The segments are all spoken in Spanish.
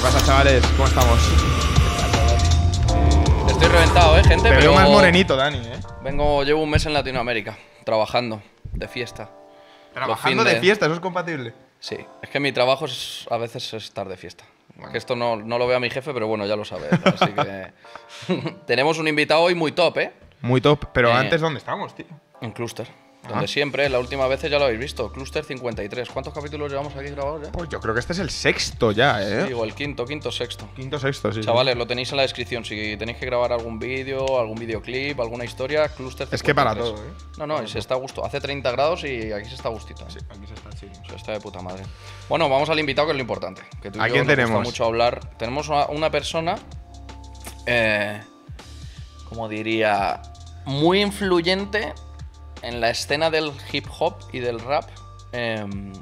¿Qué pasa, chavales? ¿Cómo estamos? Estoy reventado, ¿eh, gente? Te pero veo más morenito, Dani, ¿eh? Vengo, llevo un mes en Latinoamérica, trabajando, de fiesta. Trabajando de fiesta, eso es compatible. Sí, es que mi trabajo es, a veces es estar de fiesta. Que esto no, no lo vea mi jefe, pero bueno, ya lo sabe. Así que tenemos un invitado hoy muy top, ¿eh? Muy top, pero Eh. antes, ¿dónde estamos, tío? En Cluster. Donde siempre, la última vez ya lo habéis visto. Cluster 53. ¿Cuántos capítulos llevamos aquí grabados ya? Pues yo creo que este es el sexto ya, ¿eh? Digo, el quinto, quinto, sexto. Quinto, sexto, sí. sí. Chavales, lo tenéis en la descripción. Si tenéis que grabar algún vídeo, algún videoclip, alguna historia, Cluster 53. Es que para todo, ¿eh? No, no, se está a gusto. Hace 30 grados y aquí se está a gustito. ¿eh? Sí, aquí se está chido. Se está de puta madre. Bueno, vamos al invitado, que es lo importante. Que tú y ¿A yo quién nos gusta tenemos? mucho hablar. Tenemos una, una persona, eh, como diría, muy influyente en la escena del hip hop y del rap. em,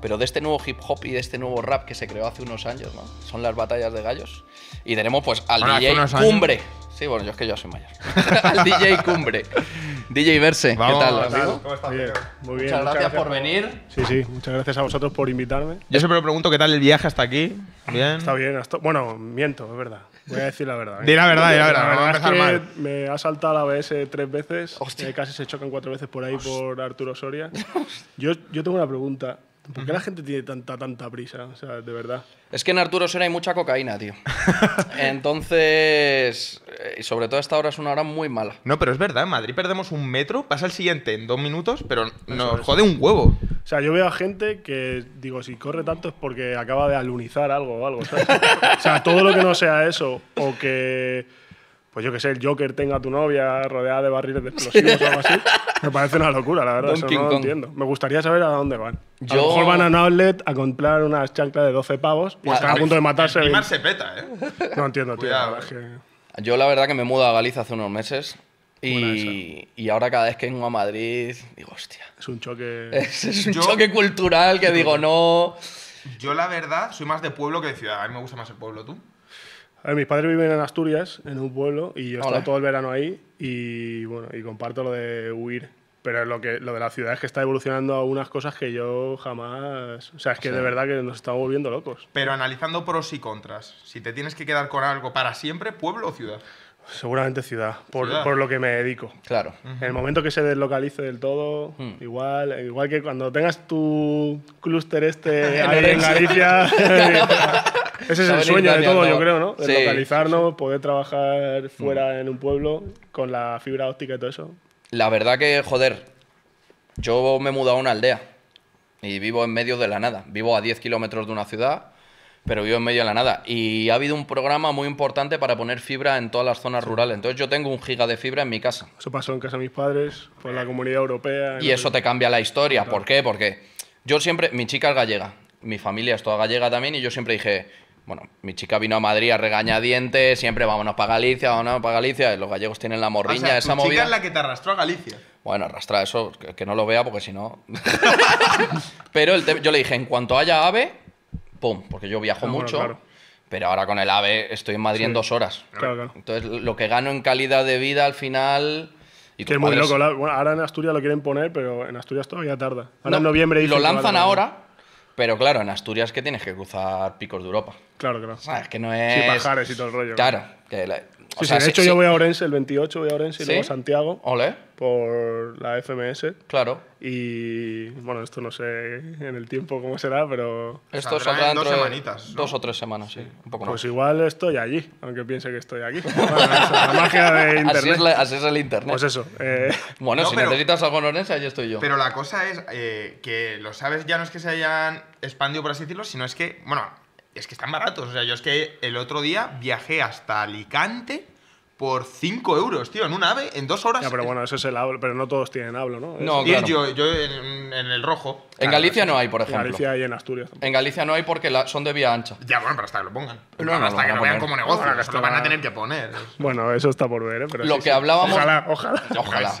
pero de este nuevo hip hop y de este nuevo rap que se creó hace unos años, ¿no? Son las batallas de gallos. Y tenemos pues al DJ años. Cumbre. Sí, bueno, yo es que yo soy mayor. al DJ Cumbre. DJ Verse, Vamos, ¿qué tal? ¿Cómo estás, Bien, muy bien. Muchas gracias por venir. Sí, sí, muchas gracias a vosotros por invitarme. Yo siempre me pregunto qué tal el viaje hasta aquí. Bien. Está bien, hasta- bueno, miento, es verdad. Voy a decir la verdad. ¿eh? Di la verdad, di la verdad, vamos a es que me ha saltado la ABS tres veces. Hostia. eh, casi se chocan cuatro veces por ahí por Arturo Soria. Yo, yo tengo una pregunta. ¿Por qué la gente tiene tanta, tanta prisa? O sea, de verdad. Es que en Arturo Sera hay mucha cocaína, tío. Entonces, eh, y sobre todo esta hora es una hora muy mala. No, pero es verdad, en Madrid perdemos un metro, pasa el siguiente en dos minutos, pero nos jode un huevo. O sea, yo veo a gente que, digo, si corre tanto es porque acaba de alunizar algo o algo, ¿sabes? o sea, todo lo que no sea eso, o que, pues yo que sé, el Joker tenga a tu novia rodeada de barriles de explosivos o algo así, me parece una locura, la verdad, eso no lo entiendo. Me gustaría saber a dónde van. A Yo- lo mejor van a un outlet a comprar unas chanclas de 12 pavos y están a punto de matarse. El Primar se peta, ¿eh? No entiendo, tío. Cuidado, la es que- Yo la verdad que me mudo a Galicia hace unos meses y, y ahora cada vez que vengo a Madrid digo, hostia, Es un choque. es, es un Yo- choque cultural que digo, no... Yo, la verdad, soy más de pueblo que de ciudad. A mí me gusta más el pueblo, ¿tú? A ver, mis padres viven en Asturias, en un pueblo, y yo he Hola. estado todo el verano ahí y bueno, y comparto lo de huir. Pero lo que lo de la ciudad es que está evolucionando a unas cosas que yo jamás. O sea, es que de verdad que nos estamos volviendo locos. Pero analizando pros y contras, si te tienes que quedar con algo para siempre, ¿pueblo o ciudad? Seguramente ciudad, por, Ciudad. por lo que me dedico. Claro. En el momento que se deslocalice del todo, Hmm. igual, igual que cuando tengas tu clúster este ahí en. Galicia. Ese es el sueño de todo, yo creo, ¿no? Sí, Deslocalizarnos, poder trabajar fuera en un pueblo con la fibra óptica y todo eso. La verdad que, joder, yo me he mudado a una aldea y vivo en medio de la nada. Vivo a 10 kilómetros de una ciudad, pero vivo en medio de la nada. Y ha habido un programa muy importante para poner fibra en todas las zonas rurales. Entonces yo tengo un giga de fibra en mi casa. Eso pasó en casa de mis padres, por la comunidad europea. Y eso te cambia la historia. ¿Por qué? Porque yo siempre, mi chica es gallega, mi familia es toda gallega también, y yo siempre dije, bueno, mi chica vino a Madrid a regañadientes, siempre vámonos para Galicia, vámonos para Galicia, y los gallegos tienen la morriña, o sea, esa tu chica movida. es la que te arrastró a Galicia. Bueno, arrastra eso, que, que no lo vea porque si no. Pero el te- yo le dije, en cuanto haya AVE, pum, porque yo viajo Ah, bueno, mucho. claro. Pero ahora con el AVE estoy en Madrid en dos horas. Claro, claro. Entonces, lo que gano en calidad de vida al final. Y Que es muy padres- loco. bueno, ahora en Asturias lo quieren poner, pero en Asturias todavía tarda. Ahora No, en noviembre Lo dicen lanzan ahora, pero claro, en Asturias que tienes que cruzar picos de Europa. Claro, claro. ¿Sabes? Que no Sí, es. Pajares y todo el rollo. Claro. Que la- o Sí, sea, sí, de hecho sí. yo voy a Orense el 28, voy a Orense y ¿Sí? luego a Santiago Ole, por la FMS. claro. Y bueno, esto no sé en el tiempo cómo será, pero Esto Saldrá saldrá en dos semanitas, ¿no? Dos o tres semanas, sí. Un poco más. pues igual estoy allí, aunque piense que estoy aquí. Bueno, eso, la magia de internet. Así es, la- así es el internet. Pues eso. eh, Bueno, No, si pero- necesitas algo en Orense, ahí estoy yo. Pero la cosa es eh, que los sabes ya no es que se hayan expandido, por así decirlo, sino es que, bueno, es que están baratos. O sea, yo es que el otro día viajé hasta Alicante por 5 euros, tío, en un ave, en dos horas. ya, pero bueno, eso es el hablo, pero no todos tienen hablo, ¿no? No, Y claro. yo, yo en, en el rojo. En Claro, Galicia no hay, por En ejemplo. Galicia y en Asturias. tampoco. En Galicia no hay porque la- son de vía ancha. Ya, bueno, pero hasta que lo pongan. No, no, hasta lo que lo vean poner. como negocio. Bueno, que eso lo van a tener que poner. Bueno, eso está por ver, ¿eh? Pero Lo sí, que sí. hablábamos- Ojalá, ojalá. Ojalá.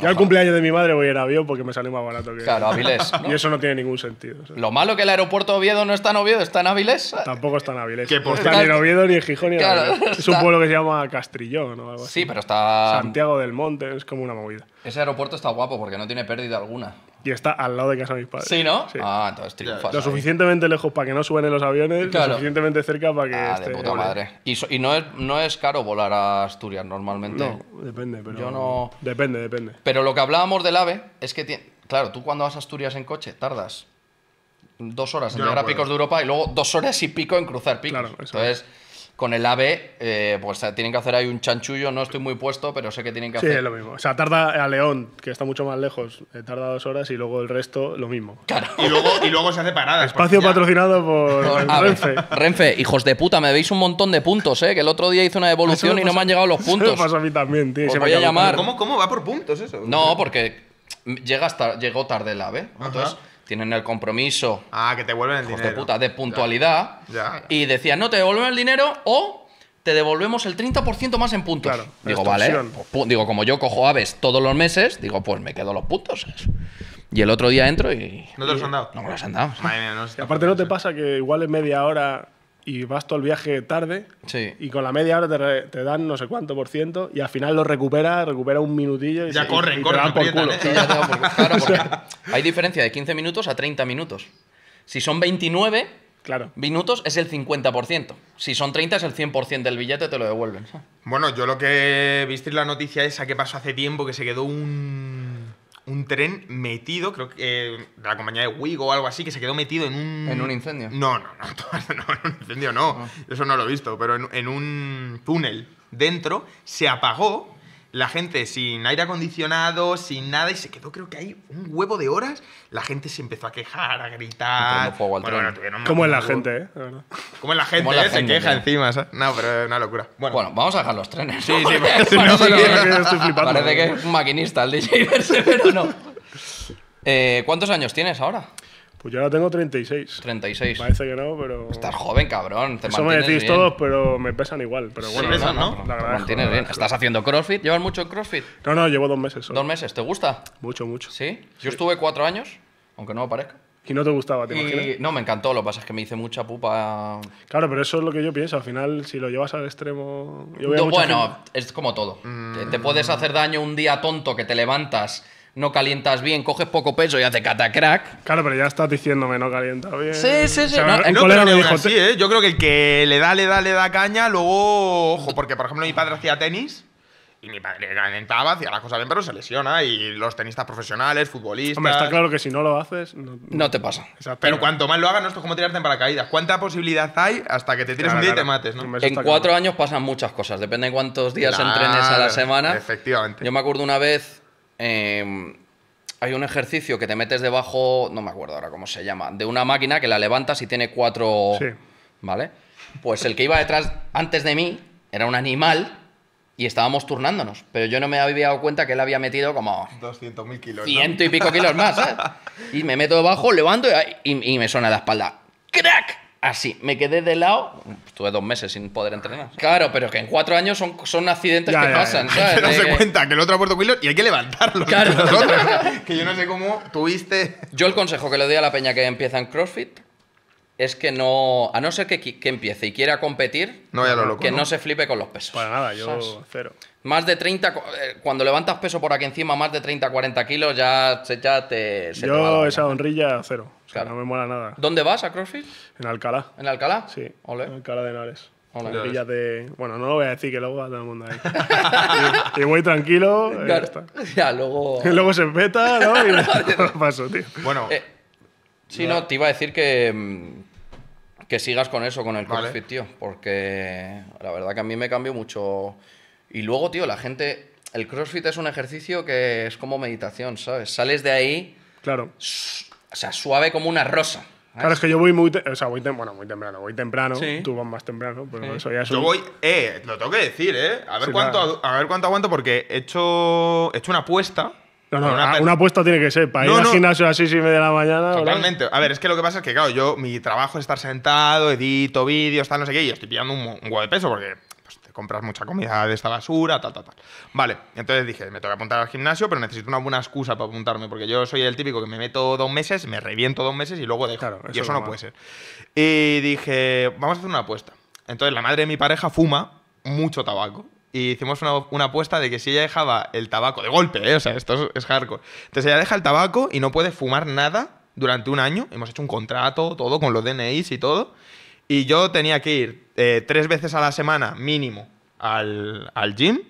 Yo al cumpleaños de mi madre voy en avión porque me sale más barato que. Claro, Avilés. ¿no? Y eso no tiene ningún sentido. Lo malo que el aeropuerto de Oviedo no está en Oviedo, está en Avilés. Tampoco está en Avilés. Que por no está ni en Oviedo, ni en Gijón, ni en Claro, Avilés. Es un pueblo que se llama Castrillón o algo así. Sí, pero está. Santiago del Monte, es como una movida. Ese aeropuerto está guapo porque no tiene pérdida alguna. Y está al lado de casa de mis padres. ¿Sí, no? Sí. Ah, entonces triunfas. Lo ahí. suficientemente lejos para que no suenen los aviones, Claro. lo suficientemente cerca para que. Ah, esté- de puta madre. Y, so- y no, es, no es caro volar a Asturias normalmente. No, depende, pero. Yo no- Depende, depende. Pero lo que hablábamos del AVE es que, claro, tú cuando vas a Asturias en coche tardas dos horas en Yo no llegar a puedo. picos de Europa y luego dos horas y pico en cruzar picos. Claro, eso Entonces, con el AVE, eh, pues tienen que hacer ahí un chanchullo. No estoy muy puesto, pero sé que tienen que Sí, hacer. es lo mismo. O sea, tarda a León, que está mucho más lejos, eh, tarda dos horas y luego el resto lo mismo. Claro. Y luego, y luego se hace parada. Espacio patrocinado por. Renfe. Renfe, hijos de puta, me debéis un montón de puntos, ¿eh? Que el otro día hice una devolución y no me han llegado los eso me puntos. pasa a mí también, tío. me voy a llamar. ¿Cómo, ¿Cómo va por puntos eso? No, porque llega hasta, llegó tarde el AVE. Entonces, tienen el compromiso Ah, que te vuelven el hijos dinero. de puta, de puntualidad. Ya, ya. Y decían, no, te devolvemos el dinero o te devolvemos el 30% más en puntos. Claro, digo, vale. pues, pu- digo, como yo cojo aves todos los meses, digo, pues me quedo los puntos. ¿sabes? Y el otro día entro y. ¿No te los han dado? No me los han dado. Madre mía, no Y aparte, ¿no te pasa que igual es media hora y vas todo el viaje tarde? Sí. Y con la media hora te, re- te dan no sé cuánto por ciento y al final lo recupera, recupera un minutillo y Ya se- corren, y te corren, dan por culo. ¿eh? Sí, ya tengo por- Claro, porque hay diferencia de 15 minutos a 30 minutos. Si son 29 Claro. minutos, es el 50%. Si son 30, es el 100% del billete, te lo devuelven. Bueno, yo lo que visteis la noticia esa que pasó hace tiempo, que se quedó un, un tren metido, creo que eh, de la compañía de Wigo o algo así, que se quedó metido en un... ¿En un incendio? No, no, no, no, en un incendio no, eso no lo he visto, pero en, en un túnel dentro se apagó, la gente sin aire acondicionado, sin nada, y se quedó creo que hay un huevo de horas, la gente se empezó a quejar, a gritar... Prendiendo fuego al Bueno, tren. bueno, tuvieron ¿Cómo es la gente, eh? ¿Cómo es la gente? ¿Cómo es la eh? gente, se queja tío? encima, ¿sabes? No, pero es una locura. Bueno, Bueno, vamos a dejar los trenes. Sí, sí, parece- no, que- estoy flipando. Parece que es un maquinista el DJ Verse, pero no. Eh, ¿Cuántos años tienes ahora? Pues yo ahora tengo 36. 36. Parece que no, pero. Estás joven, cabrón. Te Eso me decís bien. todos, pero me pesan igual. Pero bueno, pesan, no, ¿no? Te mantienes bien. ¿Estás haciendo CrossFit? ¿Llevas mucho en CrossFit? No, no, llevo dos meses solo. ¿Dos meses? ¿Te gusta? Mucho, mucho. ¿Sí? Yo estuve cuatro años, aunque no me parezca. Y no te gustaba, ¿te imaginas? Y no, me encantó. Lo que pasa es que me hice mucha pupa. Claro, pero eso es lo que yo pienso. Al final, si lo llevas al extremo. Yo veo No, mucha bueno, gente- es como todo. Te, te puedes hacer daño un día tonto que te levantas, no calientas bien, coges poco peso y hace catacrack. Claro, pero ya estás diciéndome no calienta bien. Sí, sí, sí, no, un en No, colega pero me ni dijo. así, ¿eh? Yo creo que el que le da, le da, le da caña, luego. Ojo, porque por ejemplo mi padre hacía tenis y mi padre calentaba, hacía las cosas bien, pero se lesiona. Y los tenistas profesionales, futbolistas. Hombre, está claro que si no lo haces. No, No te pasa. Exacto. Pero cuanto más lo hagas, no esto es como tirarte en paracaídas. ¿Cuánta posibilidad hay hasta que te tires Claro, un día y te mates, no? En cuatro claro. años pasan muchas cosas, depende de cuántos días Claro, entrenes a la semana. Efectivamente. Yo me acuerdo una vez, eh, hay un ejercicio que te metes debajo, no me acuerdo ahora cómo se llama, de una máquina que la levantas y tiene cuatro... Sí. ¿Vale? Pues el que iba detrás antes de mí era un animal y estábamos turnándonos, pero yo no me había dado cuenta que él había metido como 200.000 kilos. ¿no? ciento y pico kilos más, ¿sabes? Y me meto debajo, levanto y, y- y me suena la espalda. ¡Crack! Así, me quedé de lado. Estuve dos meses sin poder entrenar. Claro, pero que en cuatro años son, son accidentes Ya, que ya, pasan, ¿sabes? De que- cuenta que el otro ha puesto kilos y hay que levantarlo. Claro. que yo no sé cómo tuviste. Yo el consejo que le doy a la peña que empieza en CrossFit es que no, a no ser que, que empiece y quiera competir, No vaya a lo loco. que no. ¿no? se flipe con los pesos. Para nada, yo ¿sabes? cero. Más de 30, co- eh, cuando levantas peso por aquí encima, más de 30, 40 kilos, ya, se- ya te... se Yo esa honrilla, cero. O sea, Claro. no me mola nada. ¿Dónde vas a CrossFit? En Alcalá. ¿En Alcalá? Sí. Ole. En Alcalá de Henares. Honrilla de. Bueno, no lo voy a decir que luego va todo el mundo ahí. y, y voy tranquilo. y ya Claro. está. Ya, luego... Luego se peta, ¿no? Y paso, tío. Bueno, Eh, sí, no, te iba a decir que, mm, que sigas con eso, con el Vale. CrossFit, tío. Porque la verdad que a mí me cambió mucho. Y luego, tío, la gente. El CrossFit es un ejercicio que es como meditación, ¿sabes? Sales de ahí, Claro. o sea, suave como una rosa. ¿sabes? Claro, es que yo voy muy. o sea, voy bueno, muy temprano. Voy temprano. Sí. Tú vas más temprano. Pero Sí. eso ya es yo un- voy. Eh, lo tengo que decir, ¿eh? A ver, Sí, cuánto, a ver cuánto aguanto porque he hecho, he hecho una apuesta. No, una, apuesta tiene que ser. Para No, ir al no. gimnasio a las 6 y media de la mañana. ¿verdad? Totalmente. A ver, es que lo que pasa es que, claro, yo, mi trabajo es estar sentado, edito vídeos, tal, no sé qué, y estoy pillando un, un huevo de peso porque pues, te compras mucha comida de esta basura, tal, tal, tal. Vale, entonces dije, me tengo que apuntar al gimnasio, pero necesito una buena excusa para apuntarme, porque yo soy el típico que me meto dos meses, me reviento dos meses y luego dejo. Claro, y eso eso es no puede ser. Y dije, vamos a hacer una apuesta. Entonces, la madre de mi pareja fuma mucho tabaco. Y hicimos una, una apuesta de que si ella dejaba el tabaco, de golpe, ¿eh? o sea, esto es, es hardcore. Entonces ella deja el tabaco y no puede fumar nada durante un año. Hemos hecho un contrato, todo, con los DNIs y todo. Y yo tenía que ir eh, tres veces a la semana mínimo al, al gym.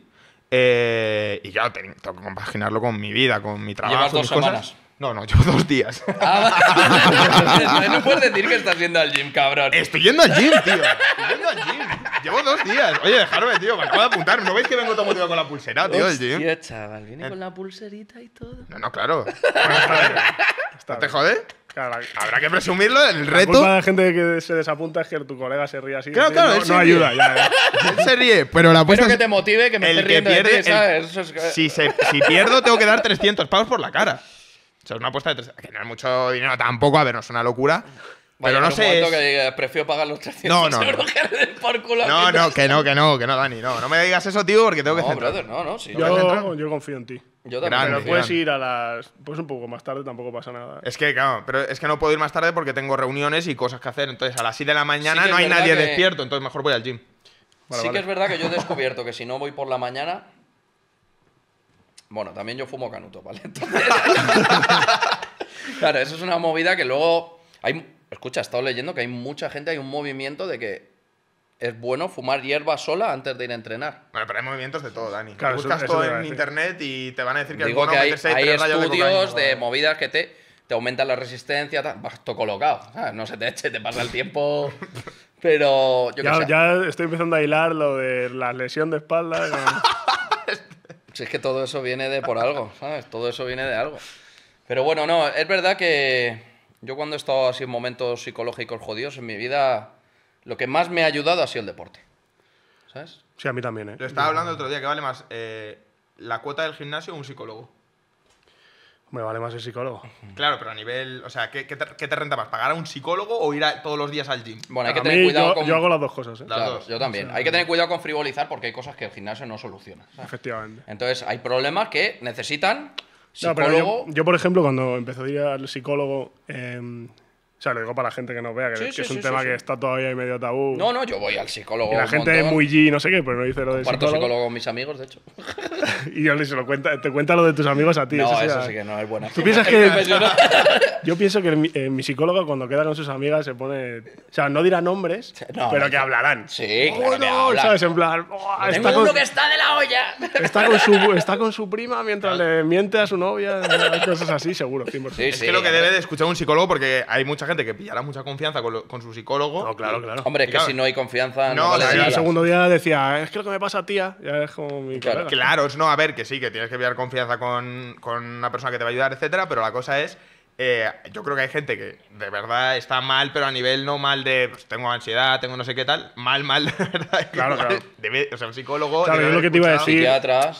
eh, y ya tengo que compaginarlo con mi vida, con mi trabajo. Llevas dos mis cosas. No, no, llevo dos días. Ah, no puedes decir que estás yendo al gym, cabrón. Estoy yendo al gym, tío. Estoy yendo al gym. Llevo dos días. Oye, dejarme, tío. Me acabo de apuntar. ¿No veis que vengo todo motivado con la pulsera, tío, del gym? Hostia, chaval, viene con la pulserita y todo. No, no, claro. ¿No te jode? Claro, la, Habrá que presumirlo en el la reto. culpa de la gente que se desapunta es que tu colega se ríe así. Claro, claro, no, él se no ríe. ayuda, ya, ya. Él se ríe, pero la apuesta Espero que es te motive, que me el esté que riendo de pierde. ti, el- ¿sabes? Que- si, se- si pierdo, tengo que dar 300 pavos por la cara. O sea, es una apuesta de 300. Que no es mucho dinero tampoco, a ver, no es una locura. Vaya, Pero no sé. es- que prefiero pagar los 300 No, no, euros no. por culo No, no, que no, que no, que no, Dani, no. No me digas eso, tío, porque tengo que No, centrar. brother, no, no, sí. ¿No Yo, Yo, confío en ti. yo también. Pero puedes ir a las. Pues un poco más tarde, tampoco pasa nada. Es que, claro, pero es que no puedo ir más tarde porque tengo reuniones y cosas que hacer. Entonces, a las 6 de la mañana Sí no hay nadie que- despierto, entonces mejor voy al gym. Vale, sí vale. que es verdad que yo he descubierto que si no voy por la mañana. Bueno, también yo fumo canuto, ¿vale? Entonces. claro, eso es una movida que luego. Hay, escucha, he estado leyendo que hay mucha gente, hay un movimiento de que es bueno fumar hierba sola antes de ir a entrenar. Bueno, pero hay movimientos de todo, Dani. Claro, Buscas eso- eso todo a en internet y te van a decir que Digo es bueno que hay, meterse hay de estudios cocaína. de, movidas que te, te aumentan la resistencia, vas todo colocado. ¿sabes? No se te eche, te pasa el tiempo. Pero yo Ya, sé. ya estoy empezando a hilar lo de la lesión de espalda. Si es que todo eso viene de por algo, ¿sabes? Todo eso viene de algo. Pero bueno, no, es verdad que yo cuando he estado así en momentos psicológicos jodidos en mi vida, lo que más me ha ayudado ha sido el deporte. ¿Sabes? Sí, a mí también, ¿eh? Lo estaba hablando el otro día, que vale más eh, la cuota del gimnasio o un psicólogo. Me vale más el psicólogo. Claro, pero a nivel. O sea, ¿qué, qué te, qué te renta más? ¿Pagar a un psicólogo o ir a- todos los días al gym? Bueno, hay que a tener mí, cuidado yo, con... yo hago las dos cosas, ¿eh? Las Claro, dos. yo también. Hay que tener cuidado con frivolizar porque hay cosas que el gimnasio no soluciona. ¿sabes? Efectivamente. Entonces, hay problemas que necesitan No, pero psicólogo... yo, yo, por ejemplo, cuando empecé a ir al psicólogo, eh, o sea, lo digo para la gente que no vea, que, Sí, que sí, es un sí, tema sí, que sí. está todavía ahí medio tabú. No, no, yo voy al psicólogo y la un gente es montón. muy G, no sé qué, pero no dice lo de Cuarto psicólogo. psicólogo con mis amigos, de hecho. Y yo le se lo cuenta, te cuenta lo de tus amigos a ti. no, eso sí, eso sí que no es buena. ¿Tú piensas Es que-. Yo pienso que mi, eh, mi psicólogo cuando queda con sus amigas se pone... O sea, no dirá nombres, No, pero no, que hablarán. Sí, Oh, claro que no, hablan. ¿sabes? En plan, "Oh, Tengo está, uno con, que está de la olla. está, con su, está con su prima mientras le miente a su novia. Cosas así, seguro, 100%. Sí, Es que lo que debe de escuchar un psicólogo, porque hay mucha gente que pillará mucha confianza con, lo- con su psicólogo. No, claro, claro. Hombre, es que Claro. si no hay confianza, no, No, vale el segundo día decía, es que lo que me pasa a tía, ya es como mi Claro, colega. Claro, es no, a ver, que sí, que tienes que pillar confianza con, con una persona que te va a ayudar, etcétera, pero la cosa es. Eh, yo creo que hay gente que de verdad está mal, pero a nivel no mal de pues, tengo ansiedad, tengo no sé qué tal, mal, mal, de verdad. Claro, claro. debe- o sea, un psicólogo. Claro, yo lo que te iba a decir-.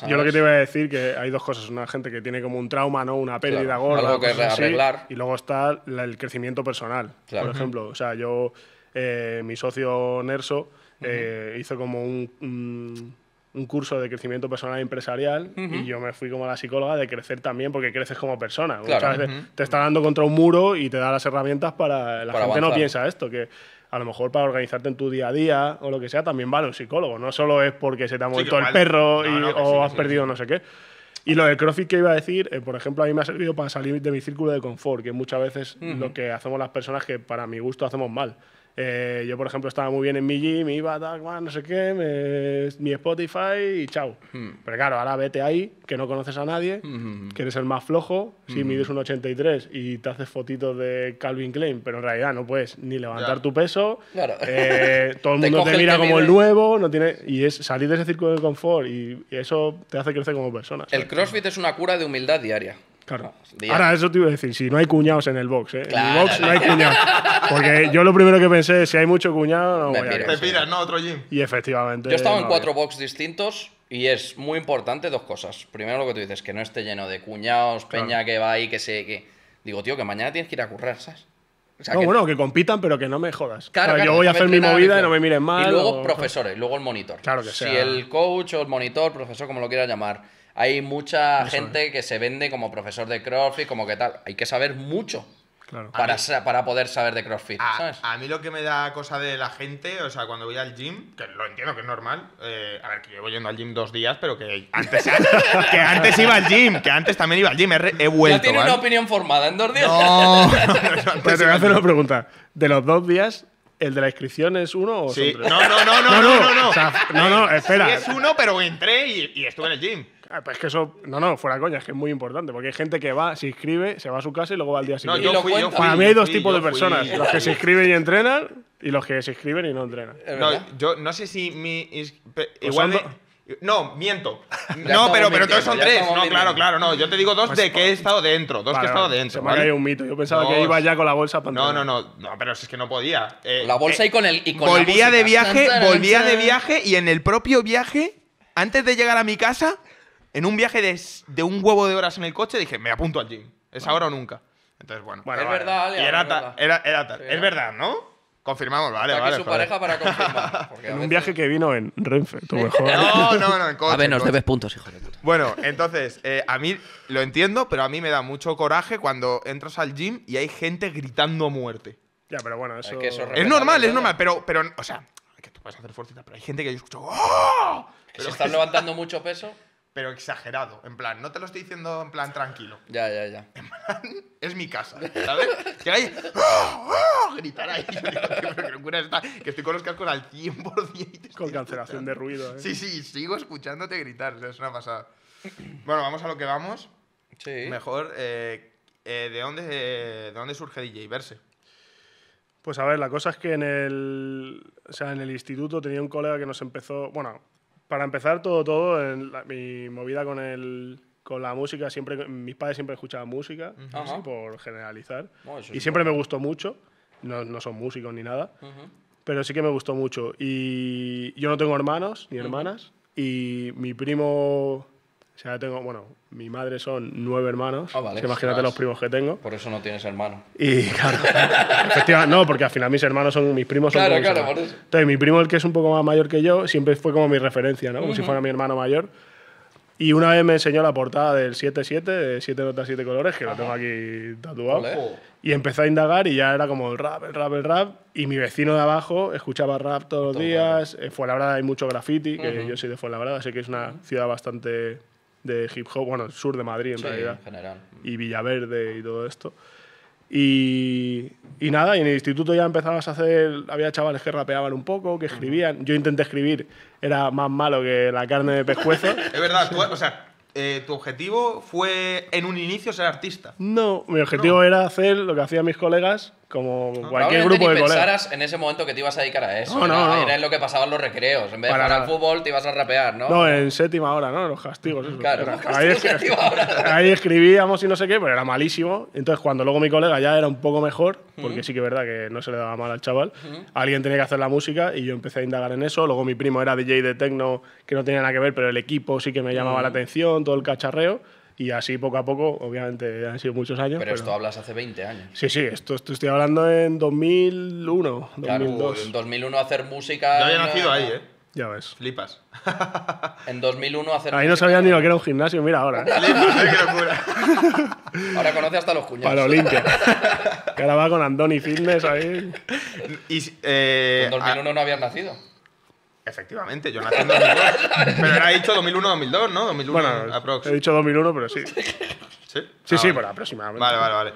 Yo lo que te iba a decir que hay dos cosas. Una gente que tiene como un trauma, ¿no? Una pérdida Claro, gorda. algo que así, arreglar. Y luego está el crecimiento personal. Claro. Por ejemplo, o sea, yo, eh, mi socio Nerso eh, hizo como un, un, un curso de crecimiento personal empresarial y yo me fui como a la psicóloga de crecer también porque creces como persona. Claro. Muchas veces te está dando contra un muro y te da las herramientas para... La Para gente no avanzar. piensa esto, que a lo mejor para organizarte en tu día a día o lo que sea también vale un psicólogo. No solo es porque se te ha Sí, muerto que el perro no, y- no, o sí, has sí, perdido no sé qué. Y lo del CrossFit que iba a decir, eh, por ejemplo, a mí me ha servido para salir de mi círculo de confort, que muchas veces lo que hacemos las personas que para mi gusto hacemos mal. Eh, yo, por ejemplo, estaba muy bien en mi gym, iba, tal, cual, no sé qué, me- mi Spotify y chao. Pero claro, ahora vete ahí, que no conoces a nadie, que eres el más flojo, si mides un 83 y te haces fotitos de Calvin Klein, pero en realidad no puedes ni levantar Ya. tu peso, Claro. eh, todo el mundo te mira como el nuevo, no tiene, y es salir de ese círculo de confort y, y eso te hace crecer como persona. El. CrossFit es una cura de humildad diaria. Claro. Ahora, eso te iba a decir, si no hay cuñados en el box, ¿eh? en Claro, mi box no hay cuñados. Porque yo lo primero que pensé es, si hay mucho cuñado, no Me voy a. Te piras, ¿no? Otro gym. Y efectivamente. Yo he estado en no cuatro había. box distintos y es muy importante dos cosas. Primero lo que tú dices, que no esté lleno de cuñados, peña que va ahí, que se... Que... Digo, tío, que mañana tienes que ir a currar, ¿sabes? O sea, No, que- bueno, que compitan, pero que no me jodas. Claro, O sea, claro, yo voy a hacer mi movida y no me miren mal. Y luego o- profesores, luego el monitor. Claro que Si sea. el coach o el monitor, profesor, como lo quieras llamar, hay mucha gente que se vende como profesor de CrossFit, como que tal. Hay que saber mucho. Claro. para, sa- para poder saber de CrossFit, A, ¿sabes? a mí lo que me da cosa de la gente, o sea, cuando voy al gym, que lo entiendo que es normal, eh, a ver, que llevo yendo al gym dos días, pero que antes, que antes iba al gym, que antes también iba al gym, he, vuelto. ya tiene ¿vale? una opinión formada en dos días. No, no, no, Pero antes te voy a hacer una pregunta. ¿De los dos días, el de la inscripción es uno o Sí. son tres? No, no, no, no, no, no, no. O sea, no, no, espera. Sí, es uno, pero entré y, y estuve en el gym. Ah, pues es que eso, no, no, fuera coña, es que es muy importante, porque hay gente que va, se inscribe, se va a su casa y luego va al día No, Y siguiente. yo lo fui, yo fui. Para mí yo hay dos fui, tipos de yo fui. personas, los que se inscriben y entrenan y los que se inscriben y no entrenan. No, yo no sé si mi. Pues igual. de- no, miento. no, pero, pero entonces mintiendo, son tres. No, claro, claro, no. Yo te digo dos Pues- de que he estado dentro. Dos que he estado vale, dentro. Se me ha un mito. Yo pensaba que iba ya con la bolsa para No, no, no, no, pero es que no podía. Eh, La bolsa eh, y con el. Y con la volvía de viaje, volvía de viaje y en el propio viaje, antes de llegar a mi casa, en un viaje de, de un huevo de horas en el coche, dije, me apunto al gym. Es ahora o nunca. Entonces, bueno. Bueno, es vale. verdad, y Alias, era, es verdad. era, era tal. Sí, Es ¿no? verdad, ¿no? Confirmamos, vale, aquí vale. su pareja para confirmar. En un veces- viaje que vino en Renfe, tú mejor. No, no, no, en coche. A ver, nos debes puntos, hijo de puta. Bueno, entonces, eh, a mí lo entiendo, pero a mí me da mucho coraje cuando entras al gym y hay gente gritando a muerte. Ya, pero bueno, eso. que eso es Es normal, es ¿no? normal, pero, pero, o sea, que tú puedes hacer fuerza, pero hay gente que yo escucho, ¡Oh! Estás levantando mucho peso, pero exagerado, en plan, no te lo estoy diciendo en plan tranquilo, ya, ya, ya. es mi casa, ¿sabes? Que hay, ¡Oh! ¡Oh! gritar ahí, yo digo, tío, pero qué locura es esta, que estoy con los cascos al 100% y te Con cancelación de ruido, ¿eh? Sí, sí, sigo escuchándote gritar, o sea, es una pasada. Bueno, vamos a lo que vamos. Sí. Mejor, eh, eh, ¿de, dónde, ¿de dónde surge DJ Verse? Pues a ver, la cosa es que en el, o sea, en el instituto tenía un colega que nos empezó, bueno, para empezar todo, todo, en la- mi movida con el, con la música, siempre, mis padres siempre escuchaban música, así por generalizar, y siempre me gustó mucho, no, no son músicos ni nada, pero sí que me gustó mucho. Y yo no tengo hermanos ni hermanas, y mi primo, o sea, tengo, bueno, mi madre son nueve hermanos, Ah, vale. así que imagínate los primos que tengo. Por eso no tienes hermano. Y claro, efectivamente, no, porque al final mis hermanos son, mis primos son Claro, claro, hermanos. por eso. Entonces, mi primo, el que es un poco más mayor que yo, siempre fue como mi referencia, ¿no? Como si fuera mi hermano mayor. Y una vez me enseñó la portada del 7-7, de 7 notas, 7 colores, que lo tengo aquí tatuado. Ole. Y empecé a indagar y ya era como el rap, el rap, el rap. Y mi vecino de abajo escuchaba rap todos los días. En Fuenlabrada hay mucho graffiti, que Ujú. yo soy de Fuenlabrada, sé que es una ciudad bastante de hip hop, bueno, sur de Madrid en Sí, realidad en general. y Villaverde y todo esto. Y, y nada, y en el instituto ya empezabas a hacer, había chavales que rapeaban un poco, que escribían. Yo intenté escribir, era más malo que la carne de pescuezo. Es verdad, tú- o sea, eh, tu objetivo fue en un inicio ser artista. No, mi objetivo era hacer lo que hacían mis colegas, como cualquier grupo de colegas. en ese momento que te ibas a dedicar a eso. No, no, era, no. era en lo que pasaban los recreos. En vez de Para jugar al fútbol, te ibas a rapear, ¿no? No, en séptima hora, ¿no? Los castigos. eso. Claro, ahí, es- hora. ahí escribíamos y no sé qué, pero era malísimo. Entonces, cuando luego mi colega ya era un poco mejor, porque sí que es verdad que no se le daba mal al chaval, alguien tenía que hacer la música y yo empecé a indagar en eso. Luego mi primo era DJ de techno, que no tenía nada que ver, pero el equipo sí que me llamaba la atención, todo el cacharreo. Y así poco a poco, obviamente han sido muchos años. Pero esto hablas hace 20 años. Sí, sí, esto, esto estoy hablando en 2001, Claro, 2002. en 2001 hacer música. Yo había nacido ahí, ¿eh? Ya ves. Flipas. En 2001 hacer Ahí no música- sabía ni lo que era un gimnasio, mira ahora. ¿eh? Ahora conoce hasta los cuñados. Para Olimpia. que ahora va con Andoni Fitness ahí. Y, eh, En 2001 no habías nacido. Efectivamente, yo nací en 2002. pero era dicho 2001-2002, ¿no? 2001 Bueno, aprox. he dicho 2001, pero sí. ¿Sí? Sí, Ah, sí, vale. aproximadamente. Vale, vale, vale.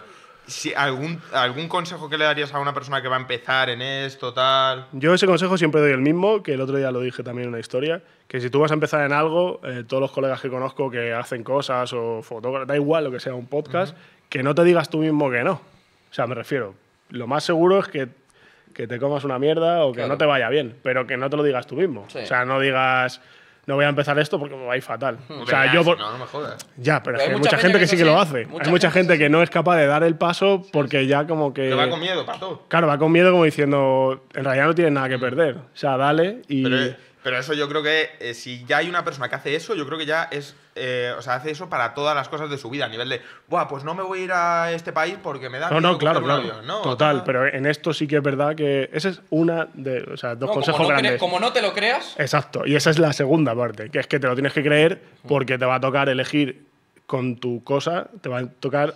Si, algún, ¿Algún consejo que le darías a una persona que va a empezar en esto, tal? Yo ese consejo siempre doy el mismo, que el otro día lo dije también en una historia, que si tú vas a empezar en algo, eh, todos los colegas que conozco que hacen cosas o fotógrafos, da igual lo que sea un podcast, que no te digas tú mismo que no. O sea, me refiero, lo más seguro es que, que te comas una mierda o que Claro. no te vaya bien, pero que no te lo digas tú mismo. Sí. O sea, no digas, no voy a empezar esto porque me va a ir fatal. O sea, yo... por- No, no me jodas. Ya, pero Pero es que hay hay mucha gente que que sí que lo hace. mucha Hay mucha gente gente que no es capaz de dar el paso porque ya como que... Que va con miedo, pato. Claro, va con miedo como diciendo, en realidad no tienes nada que perder. O sea, dale y... Pero, pero eso yo creo que eh, si ya hay una persona que hace eso, yo creo que ya es. eh, o sea, hace eso para todas las cosas de su vida, a nivel de, Buah, pues no me voy a ir a este país porque me da. No, miedo no, claro, claro. avión", ¿no? Total, Tal. pero en esto sí que es verdad que esa es una de, o sea, dos No, consejos como, no cre- grandes. como no te lo creas, Exacto, y esa es la segunda parte, que es que te lo tienes que creer porque te va a tocar elegir con tu cosa, te va a tocar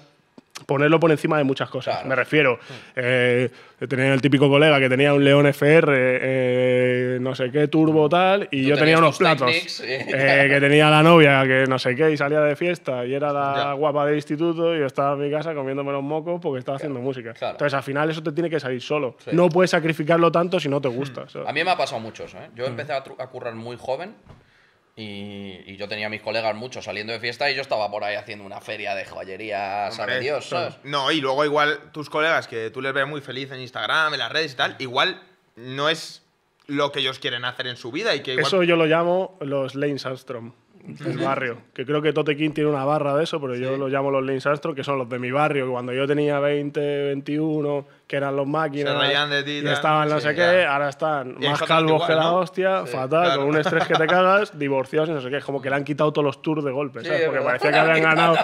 ponerlo por encima de muchas cosas. Claro. Me refiero, eh, tenía el típico colega que tenía un León FR, eh, no sé qué, turbo tal, y yo tenía unos platos. Technics, eh. eh, que tenía la novia, que no sé qué, y salía de fiesta, y era la Ya. guapa del instituto, y yo estaba en mi casa comiéndome los mocos porque estaba haciendo música. claro. Entonces, al final, eso te tiene que salir solo. Sí. No puedes sacrificarlo tanto si no te gusta. ¿sabes? A mí me ha pasado mucho eso, ¿eh? Mm. Yo empecé a, a currar muy joven y, y yo tenía a mis colegas muchos saliendo de fiesta y yo estaba por ahí haciendo una feria de joyería, sabe Dios, ¿sabes? No, y luego igual tus colegas que tú les ves muy feliz en Instagram, en las redes y tal, igual no es lo que ellos quieren hacer en su vida y que igual... Eso yo lo llamo los Lanes Armstrong del barrio. Que creo que Tote King tiene una barra de eso, pero yo los llamo los Lanes Armstrong, que son los de mi barrio. que Cuando yo tenía 20, 21, que eran los máquinas. Se de ti y estaban no Sí, sé ya. qué, ahora están Y más calvos igual, que la ¿no? hostia, Sí, fatal, claro. con un estrés que te cagas, divorciados y no sé qué. Es como que le han quitado todos los tours de golpe, Sí, ¿sabes? es Porque parecía que habían ganado.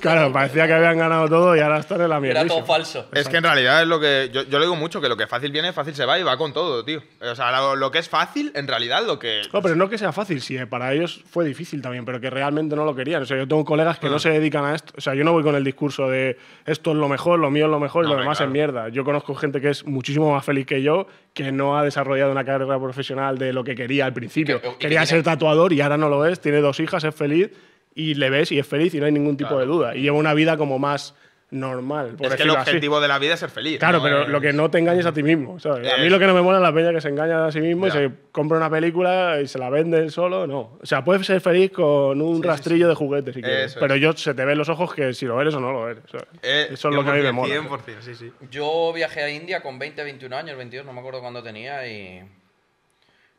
Claro, parecía que habían ganado todo y ahora están en la mierda. Era todo falso. Es que en realidad es lo que. Yo, yo lo digo mucho, que lo que fácil viene, fácil se va y va con todo, tío. O sea, lo, lo que es fácil, en realidad, lo que. No, pero no que sea fácil, sí, eh, para ellos fue difícil también, pero que realmente no lo querían. O sea, yo tengo colegas que no se dedican a esto. O sea, yo no voy con el discurso de esto es lo mejor, lo mío es lo mejor y No, lo demás claro. es mierda. Yo conozco gente que es muchísimo más feliz que yo, que no ha desarrollado una carrera profesional de lo que quería al principio. que- y que Quería ser tatuador y ahora no lo es, tiene dos hijas, es feliz y le ves y es feliz y no hay ningún tipo Claro. de duda. Y lleva una vida como más normal. Por es que el así. objetivo de la vida es ser feliz. Claro, ¿no? pero Es- lo que no te engañes a ti mismo. ¿sabes? A mí Es- lo que no me mola es la peña que se engaña a sí mismo Ya. y se compra una película y se la vende solo. No. O sea, puedes ser feliz con un rastrillo de juguetes si quieres. Eso Pero yo se te ven los ojos que si lo eres o no lo eres. Eh, Eso es lo que a mí me 100%, mola. 100%, sí, sí. Yo viajé a India con 20, 21 años, 22, no me acuerdo cuándo tenía y...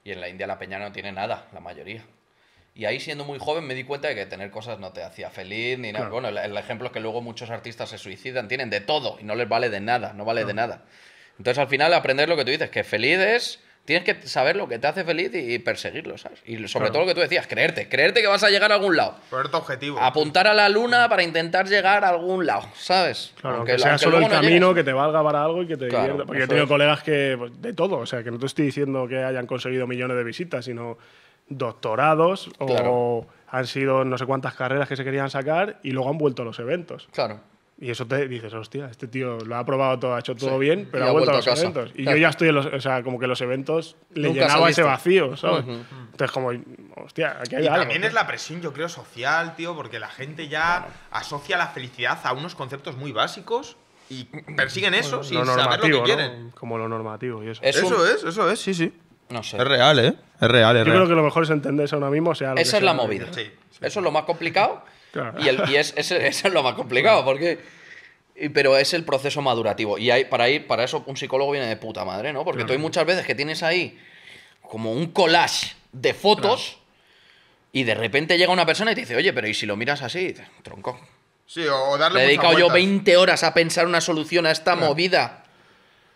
Y en la India la peña no tiene nada, la mayoría. Y ahí siendo muy joven me di cuenta de que tener cosas no te hacía feliz ni nada. Claro. Bueno, el, el ejemplo es que luego muchos artistas se suicidan, tienen de todo y no les vale de nada, no vale de nada. Entonces al final aprender lo que tú dices, que feliz es... Tienes que saber lo que te hace feliz y perseguirlo, ¿sabes? Y sobre Claro. todo lo que tú decías, creerte, creerte que vas a llegar a algún lado. Poner tu objetivo. Apuntar a la luna para intentar llegar a algún lado, ¿sabes? Claro, aunque, sea aunque solo el no camino llegues. que te valga para algo y que te Claro, divierta. Porque yo he eso tenido es. colegas que, pues, de todo, o sea, que no te estoy diciendo que hayan conseguido millones de visitas, sino doctorados o Claro. han sido no sé cuántas carreras que se querían sacar y luego han vuelto a los eventos. Claro. Y eso te dices, hostia, este tío lo ha probado todo, ha hecho todo Sí. bien, pero ha ha vuelto a los a eventos. Y Claro. yo ya estoy en los, o sea, como que los eventos le Nunca llenaba saliste. ese vacío, ¿sabes? Ujú. Entonces, como, hostia, aquí hay Y algo. también es la presión, yo creo, social, tío, porque la gente ya asocia la felicidad a unos conceptos muy básicos y persiguen eso sin lo saber lo que ¿no? quieren. Como lo normativo y eso. Es eso un- es, eso es, sí, sí. No sé. Es real, ¿eh? Es real, es Yo real. creo que lo mejor es entenderse a uno mismo, sea lo que Esa es la movida. Sí, sí. Eso es lo más complicado. Claro. Y, el- y es, ese- eso es lo más complicado, porque. y- Pero es el proceso madurativo. Y hay, para, ir, para eso un psicólogo viene de puta madre, ¿no? Porque tú hay muchas veces que tienes ahí como un collage de fotos y de repente llega una persona y te dice, oye, pero ¿y si lo miras así? Tronco. Sí, o darle Le he dedicado yo vueltas. 20 horas a pensar una solución a esta movida.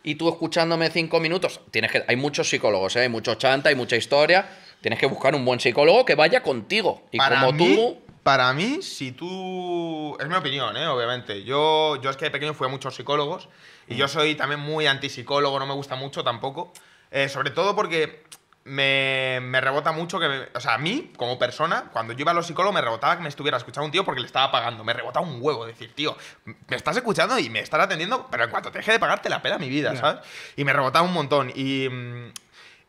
Y tú escuchándome 5 minutos. Tienes que, hay muchos psicólogos, ¿eh? hay mucho chanta, hay mucha historia. Tienes que buscar un buen psicólogo que vaya contigo. Y para como mí, tú. Para mí, si tú. Es mi opinión, ¿eh? Obviamente. Yo, yo es que de pequeño fui a muchos psicólogos y Mm. yo soy también muy antipsicólogo, no me gusta mucho tampoco. Eh, sobre todo porque me, me rebota mucho que. me- o sea, a mí, como persona, cuando yo iba a los psicólogos, me rebotaba que me estuviera escuchando un tío porque le estaba pagando. Me rebotaba un huevo. Decir, tío, me estás escuchando y me estás atendiendo, pero en cuanto te deje de pagarte la pela mi vida. ¿sabes? Y me rebotaba un montón. Y.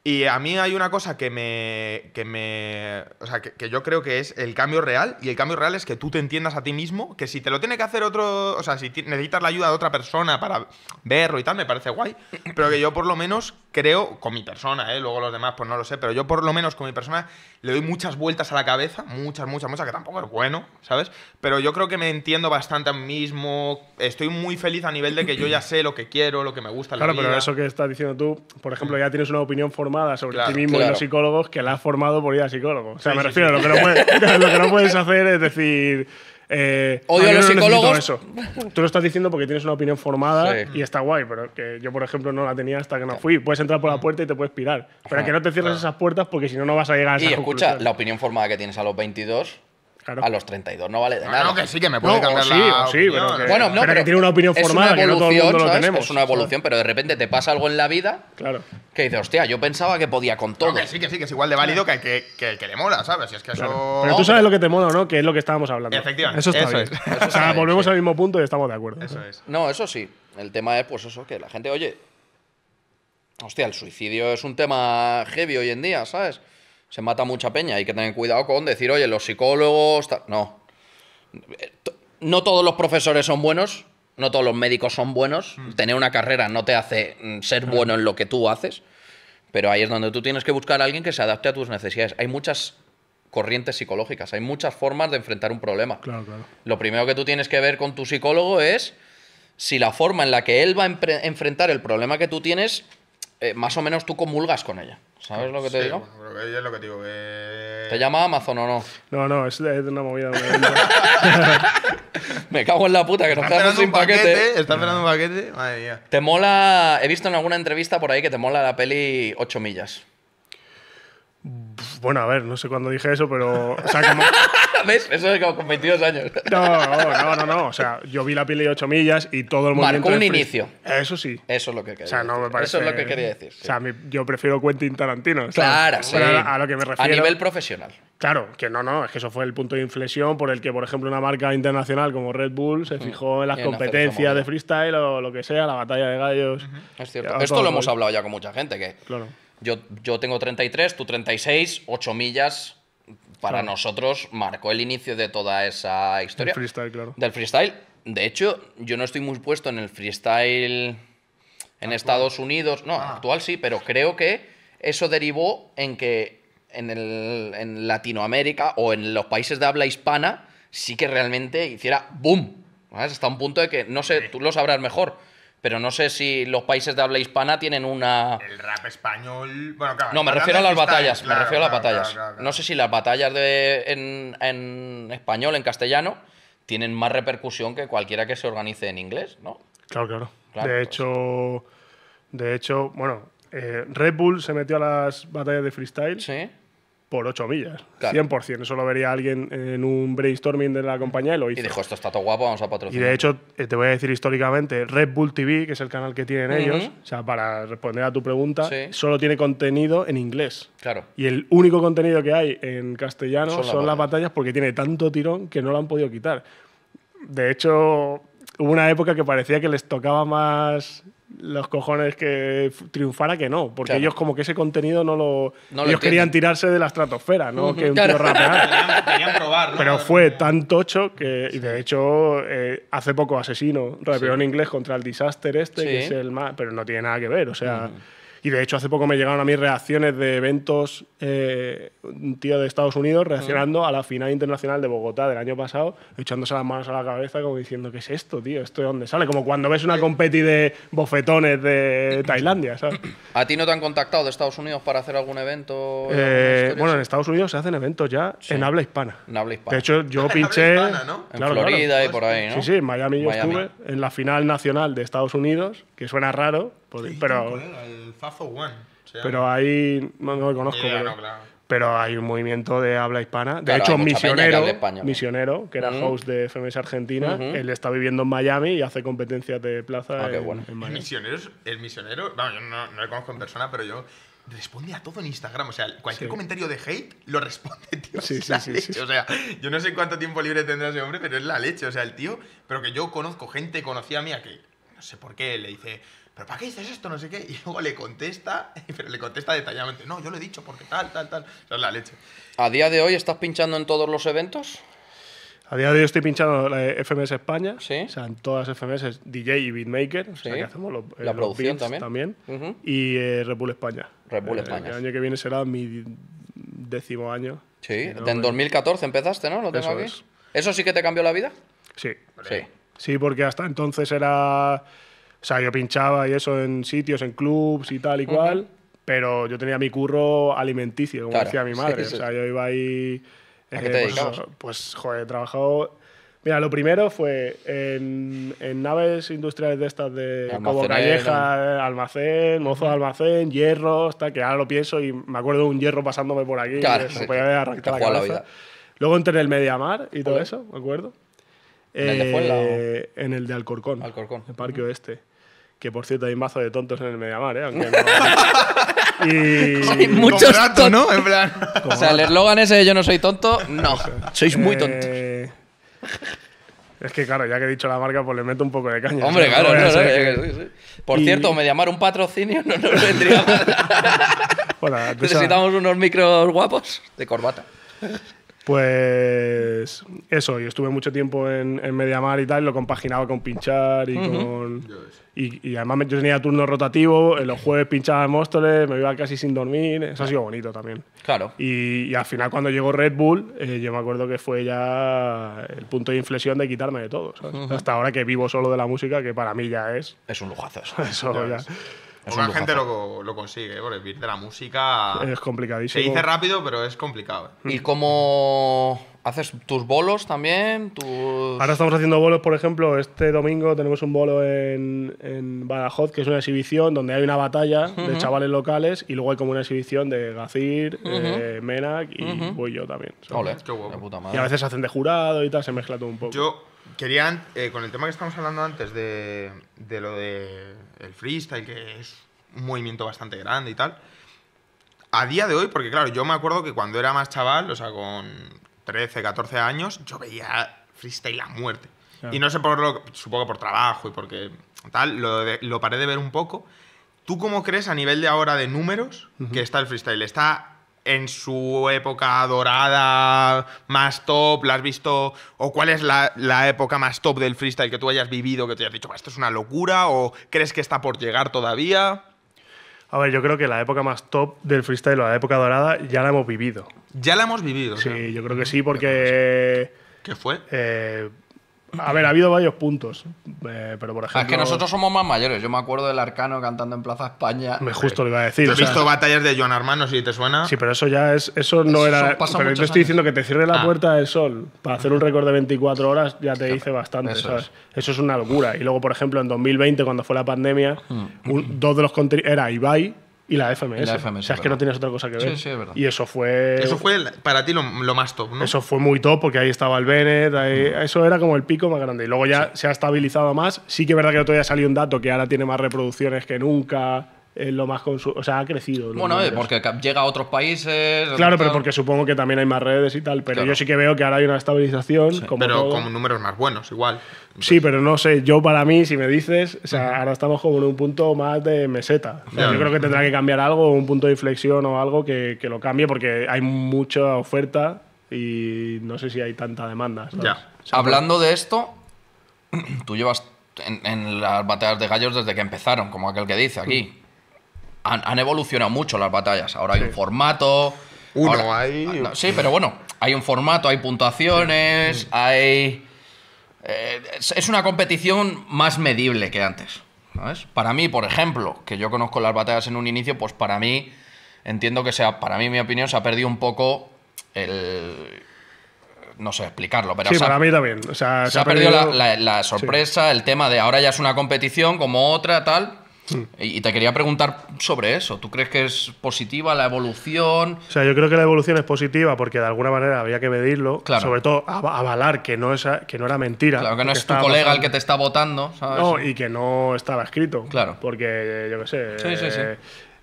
y a mí hay una cosa que me. que me. O sea, que, que yo creo que es el cambio real. Y el cambio real es que tú te entiendas a ti mismo. Que si te lo tiene que hacer otro. O sea, si necesitas la ayuda de otra persona para verlo y tal, me parece guay. Pero que yo por lo menos creo. Con mi persona, ¿eh? Luego los demás, pues no lo sé. Pero yo por lo menos con mi persona le doy muchas vueltas a la cabeza. Muchas, muchas, muchas. Que tampoco es bueno, ¿sabes? Pero yo creo que me entiendo bastante a mí mismo. Estoy muy feliz a nivel de que yo ya sé lo que quiero, lo que me gusta la Claro, pero eso que estás diciendo tú, por ejemplo, ya tienes una opinión formada sobre Claro, ti mismo y claro. los psicólogos que la has formado por ir al psicólogo. O sea, Sí, me sí, refiero, sí. Lo, que no puedes, lo que no puedes hacer es decir. eh, Odio "Ah, a los no psicólogos". Eso. Tú lo estás diciendo porque tienes una opinión formada Sí. y está guay, pero que yo, por ejemplo, no la tenía hasta que no fui. Puedes entrar por la puerta y te puedes pirar. Pero Ajá, que no te cierres claro. esas puertas porque si no, no vas a llegar a esa Y escucha, conclusión. la opinión formada que tienes a los 22 Claro. A los 32 no vale de No, nada. no, que sí, que me puede No, cambiar sí, la o sí, opinión, pero que-. Bueno, no, Pero que tiene una opinión formada una que no todo el evolución, mundo lo tenemos, Es una evolución, pero de repente te pasa algo en la vida Claro. que dices, hostia, yo pensaba que podía con No, todo. que sí, que sí, que es igual de válido que, que, que, que le mola, ¿sabes? Si es que eso. Pero tú sabes lo que te mola no, que es lo que estábamos hablando. Efectivamente, Eso está eso bien. es. O sea, volvemos al mismo punto y estamos de acuerdo. Eso es. No, eso sí. El tema es, pues eso, que la gente, oye, hostia, el suicidio es un tema heavy hoy en día, ¿sabes? Se mata mucha peña, hay que tener cuidado con decir, oye, los psicólogos... ta-". No. No todos los profesores son buenos, no todos los médicos son buenos. Tener una carrera no te hace mm, ser bueno en lo que tú haces, pero ahí es donde tú tienes que buscar a alguien que se adapte a tus necesidades. Hay muchas corrientes psicológicas, hay muchas formas de enfrentar un problema. Claro, claro. Lo primero que tú tienes que ver con tu psicólogo es si la forma en la que él va a enfrentar el problema que tú tienes, eh, más o menos tú comulgas con ella. ¿Sabes lo que te Sí, digo? bueno, pero que es lo que te digo. Que... ¿Te llama Amazon o no? No, no, es de una movida. Me cago en la puta, que nos Está quedamos esperando sin un paquete. paquete. Está esperando un paquete. Madre mía. Te mola. He visto en alguna entrevista por ahí que te mola la peli 8 millas. Bueno, a ver, no sé cuándo dije eso, pero. O sea, como. ¿Ves? Eso es como con 22 años. No, no, no, no. O sea, yo vi la peli de 8 millas y todo el Marcó movimiento. un de free- inicio. Eso sí. Eso es lo que quería O sea, no me parece. Eso es lo que quería decir. sí. O sea, yo prefiero Quentin Tarantino. ¿sabes? claro, sí. A, lo que me refiero. A nivel profesional. Claro, que no, no, es que eso fue el punto de inflexión por el que, por ejemplo, una marca internacional como Red Bull se fijó en las. En competencias de freestyle o lo que sea, la batalla de gallos. Es cierto. Esto lo hemos hablado ya con mucha gente, que Claro. Yo, yo tengo 33, tú 36, 8 millas para Claro. nosotros marcó el inicio de toda esa historia. El freestyle, claro. Del freestyle. De hecho, yo no estoy muy puesto en el freestyle en Estados Unidos. No, Ah. actual sí, pero creo que eso derivó en que en, el- en Latinoamérica o en los países de habla hispana sí que realmente hiciera boom. ¿sabes? Hasta un punto de que, no sé, tú lo sabrás mejor, pero no sé si los países de habla hispana tienen una... El rap español. Bueno, claro. No, me refiero a las freestyle, batallas, me claro, refiero a las claro, batallas. claro, claro, No sé si las batallas de, en, en español, en castellano, tienen más repercusión que cualquiera que se organice en inglés, ¿no? Claro, claro. Claro, de pues. hecho, de hecho, bueno, eh, Red Bull se metió a las batallas de freestyle Sí. Por 8 millas. Claro. 100%. Eso lo vería alguien en un brainstorming de la compañía y lo hizo. Y dijo, esto está todo guapo, vamos a Y patrocinar. de hecho, eh, te voy a decir históricamente, Red Bull TV, que es el canal que tienen ellos, o sea, para responder a tu pregunta, Sí. solo tiene contenido en inglés. Claro. Y el único contenido que hay en castellano Son son, las las batallas. batallas porque tiene tanto tirón que no lo han podido quitar. De hecho, hubo una época que parecía que les tocaba más los cojones que triunfara que no, porque Claro. ellos como que ese contenido no lo... No lo ellos querían entienden. tirarse de la estratosfera, no que un tío rapeara. Querían, querían probar, ¿no? Pero fue tan tocho que, y de hecho, eh, hace poco Asesino rapeó en inglés contra el Disaster este, Sí. que es el más. Pero no tiene nada que ver, o sea. Y de hecho, hace poco me llegaron a mí reacciones de eventos, eh, un tío de Estados Unidos reaccionando a la final internacional de Bogotá del año pasado, echándose las manos a la cabeza, como diciendo, ¿qué es esto, tío? ¿Esto de dónde sale? Como cuando ves una competi de bofetones de Tailandia, ¿sabes? ¿A ti no te han contactado de Estados Unidos para hacer algún evento? Eh, historia bueno, en? Estados Unidos se hacen eventos ya en habla hispana. en habla hispana. De hecho, yo pinché. hispana, ¿no? en Claro, Florida claro. y por ahí, ¿no? Sí, sí, en Miami yo Miami. estuve en la final nacional de Estados Unidos, que suena raro, Sí, pero, El Fafo One. pero ahí no, no lo conozco. Pero, no, claro. pero hay un movimiento de habla hispana. De Claro, hecho, Misionero, español. Misionero, que era host de FMS Argentina, él está viviendo en Miami y hace competencias de plaza Ah, qué en, bueno. en El Miami. misionero, el misionero, vamos, yo no, no le conozco en persona, pero yo responde a todo en Instagram. O sea, cualquier Sí. comentario de hate lo responde, tío. Sí, Es sí, la sí, leche. sí. O sea, yo no sé cuánto tiempo libre tendrá ese hombre, pero es la leche. O sea, el tío, pero que yo conozco gente conocida mía que no sé por qué le dice. ¿Pero para qué dices esto? No sé qué. Y luego le contesta, pero le contesta detalladamente. No, yo lo he dicho porque tal, tal, tal. O sea, es la leche. ¿A día de hoy estás pinchando en todos los eventos? A día de hoy estoy pinchando la FMS España, Sí. o sea, en todas las FMS DJ y beatmaker, o sea, Sí. que hacemos los, La los producción beats también. Ujú. y eh, Red Bull España. Red Bull Eh, España. El año que viene será mi décimo año. Sí, no, en bueno. 2014 empezaste, ¿no? Lo tengo Eso aquí. es. ¿Eso sí que te cambió la vida? Sí. Sí. Sí, porque hasta entonces era. O sea, yo pinchaba y eso en sitios, en clubs y tal y cual, pero yo tenía mi curro alimenticio, como Claro, decía mi madre. sí, sí. O sea, yo iba ahí. ¿A qué te pues, pues, joder, he trabajado. Mira, lo primero fue en, en naves industriales de estas de como Almacenero. calleja, eh, almacén, mozo de almacén, hierros, tal, que ahora lo pienso y me acuerdo de un hierro pasándome por aquí, Claro, se sí. podía haber arrancado la la vida. Luego entré en el Mediamar y todo Ole. eso, me acuerdo. ¿En el de Fuenla Eh, En el de Alcorcón. Alcorcón. El Parque Oeste. Que por cierto hay un mazo de tontos en el Mediamar, ¿eh? Aunque no- y. Muchos Como rato, ¿no? En plan. O sea, el eslogan ese de yo no soy tonto, no. Sois muy tontos. Eh, Es que claro, ya que he dicho la marca, pues le meto un poco de caña. Hombre, claro, no, no, ser que- sí, sí. Por Y- cierto, me llamar un patrocinio no nos vendría mal. Necesitamos unos micros guapos de corbata. Pues eso, y estuve mucho tiempo en, en Mediamar y tal, y lo compaginaba con pinchar y con. Y, y además me- yo tenía turno rotativo, en los jueves pinchaba en Móstoles, me iba casi sin dormir, eso ha sido bonito también. Claro. Y, y al final cuando llegó Red Bull, eh, yo me acuerdo que fue ya el punto de inflexión de quitarme de todo, ¿sabes? Hasta ahora que vivo solo de la música, que para mí ya es. Es un lujazo eso. Eso ya Poca gente lo, lo consigue, ¿eh? porque vivir de la música es se complicadísimo. dice rápido, pero es complicado. ¿eh? ¿Y cómo haces tus bolos también? Tus... Ahora estamos haciendo bolos, por ejemplo, este domingo tenemos un bolo en, en Badajoz, que es una exhibición donde hay una batalla de chavales locales y luego hay como una exhibición de Gacir, eh, Menac y voy yo también. Ole, Qué guapo. puta Y a madre. veces hacen de jurado y tal, se mezcla todo un poco. Yo quería, eh, con el tema que estamos hablando antes de, de lo de el freestyle, que es un movimiento bastante grande y tal, a día de hoy, porque claro, yo me acuerdo que cuando era más chaval, o sea, con 13, 14 años, yo veía freestyle a muerte. Claro. Y no sé por lo supongo por trabajo y porque tal, lo, de- lo paré de ver un poco. ¿Tú cómo crees a nivel de ahora de números que está el freestyle? ¿Está en su época dorada más top? ¿La has visto? ¿O cuál es la, la época más top del freestyle que tú hayas vivido, que te hayas dicho, "Buah, esto es una locura? ¿O crees que está por llegar todavía? A ver, yo creo que la época más top del freestyle, o la época dorada, ya la hemos vivido. Ya la hemos vivido. o sea, Sí, yo creo que sí, porque. ¿Qué fue? eh, a ver, ha habido varios puntos. eh, pero por ejemplo. Es que nosotros somos más mayores. Yo me acuerdo del Arcano cantando en Plaza España. Me justo lo iba a decir. ¿Tú o has sea, visto batallas de Joan Armano, si te suena? Sí, pero eso ya es. Eso no Eso era. Pero yo te estoy diciendo que te cierre la Ah. puerta del sol para hacer un récord de 24 horas ya te dice bastante, eso ¿sabes? es. Eso es una locura. Y luego, por ejemplo, en 2020, cuando fue la pandemia, Hmm. un- dos de los contenidos. Era Ibai y la FMS. Y la FMS, o sea, es que no tienes otra cosa que Sí, ver. sí, es verdad. Y eso fue. Eso fue el- para ti lo, lo más top, ¿no? Eso fue muy top porque ahí estaba el Bennett, ahí- Hmm. eso era como el pico más grande. Y luego ya se ha estabilizado más. Sí que es verdad que otro día salió un dato que ahora tiene más reproducciones que nunca. Es lo más O sea, ha crecido. Bueno, eh, porque llega a otros países. Claro, pero porque supongo que también hay más redes y tal. Pero Claro. yo sí que veo que ahora hay una estabilización. Como pero todo. con números más buenos, igual. Sí, pero no sé, yo para mí, si me dices, o sea, ahora estamos como en un punto más de meseta. O sea, Ya. Yo creo que tendrá que cambiar algo, un punto de inflexión o algo que, que lo cambie porque hay mucha oferta y no sé si hay tanta demanda. ¿sabes? Ya. Hablando de esto, tú llevas en, en las batallas de gallos desde que empezaron, como aquel que dice aquí. Han, han evolucionado mucho las batallas. Ahora hay un formato. Uno, ahora- hay- Ah, no, sí, pero bueno, hay un formato, hay puntuaciones, hay. eh, es, es una competición más medible que antes. ¿sabes? Para mí, por ejemplo, que yo conozco las batallas en un inicio, pues para mí, entiendo que sea, para mí, mi opinión, se ha perdido un poco el. No sé explicarlo, pero Sí, para mí también. O sea, se ha perdido la, la- la sorpresa, el tema de ahora ya es una competición como otra, tal. Y, te quería preguntar sobre eso. ¿Tú crees que es positiva la evolución? O sea, yo creo que la evolución es positiva porque de alguna manera había que medirlo. Claro. Sobre todo av- avalar que no, es, que no era mentira. Claro que no es tu colega el que te está votando, ¿sabes? No, y que no estaba escrito. Claro. Porque, yo qué sé. Sí, sí, sí. eh,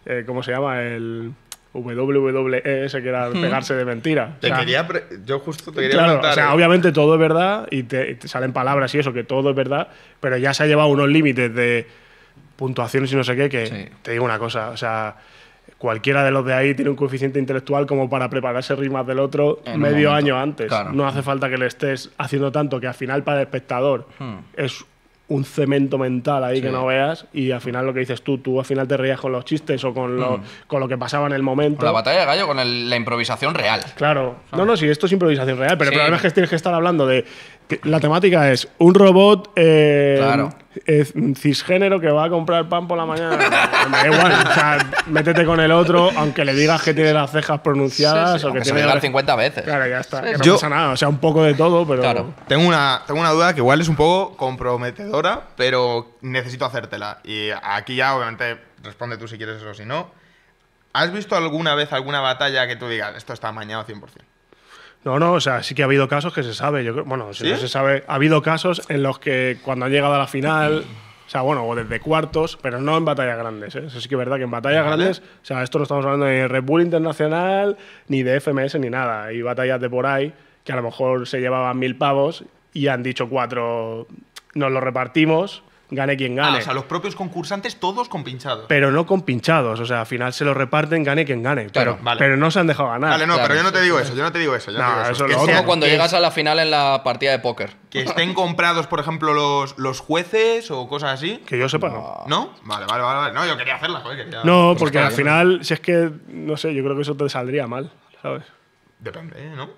eh, ¿Cómo se llama? El WWE, ese que era pegarse de mentira. Te O sea, quería yo justo te quería Claro, preguntar. o sea, eh, obviamente todo es verdad y te, y te salen palabras y eso, que todo es verdad, pero ya se ha llevado unos límites de puntuaciones y no sé qué, que Sí. te digo una cosa, o sea, cualquiera de los de ahí tiene un coeficiente intelectual como para prepararse rimas del otro En medio año antes. claro. No hace falta que le estés haciendo tanto que al final para el espectador Hmm. es un cemento mental ahí Sí. que no veas y al final lo que dices tú, tú al final te reías con los chistes o con, lo, con lo que pasaba en el momento. Hmm. Con la batalla de gallo, con el- la improvisación real. Claro. No, no, sí, esto es improvisación real, pero Sí. el problema es que tienes que estar hablando de. Que la temática es un robot eh, Claro. cisgénero que va a comprar pan por la mañana. Me da igual. O sea, métete con el otro, aunque le digas que tiene las cejas pronunciadas Sí, sí, o que aunque se tiene. digan 50 veces. Claro, ya está. que no Yo- pasa nada. O sea, un poco de todo, pero. Claro. Tengo una, tengo una duda que igual es un poco comprometedora, pero necesito hacértela. Y aquí ya, obviamente, responde tú si quieres o si no. ¿Has visto alguna vez alguna batalla que tú digas, esto está amañado 100%? No, no, o sea, sí que ha habido casos que se sabe. Yo creo, bueno, si ¿Sí? no se sabe, ha habido casos en los que cuando han llegado a la final, o sea, bueno, o desde cuartos, pero no en batallas grandes. ¿eh? Eso sí que es verdad que en batallas Vale. grandes, o sea, esto no estamos hablando de Red Bull Internacional, ni de FMS, ni nada. Hay batallas de por ahí que a lo mejor se llevaban mil pavos y han dicho cuatro, nos lo repartimos, gane quien Ah, gane. o sea, los propios concursantes todos con pinchados. pero no con pinchados, o sea, al final se lo reparten, gane quien gane. Claro, pero, vale. pero no se han dejado ganar. Vale, no, Claro, pero yo no te digo eso, yo no te digo eso. Yo no, No, te digo eso Que lo Es otro. como cuando llegas a la final en la partida de póker. Que estén comprados, por ejemplo, los, los jueces o cosas así. Que yo sepa, no. ¿No? Vale, vale, vale, vale. No, yo quería hacerla, joder. Quería... No, Pues porque al bien. final, si es que, no sé, yo creo que eso te saldría mal, ¿sabes? Depende, ¿eh? ¿no?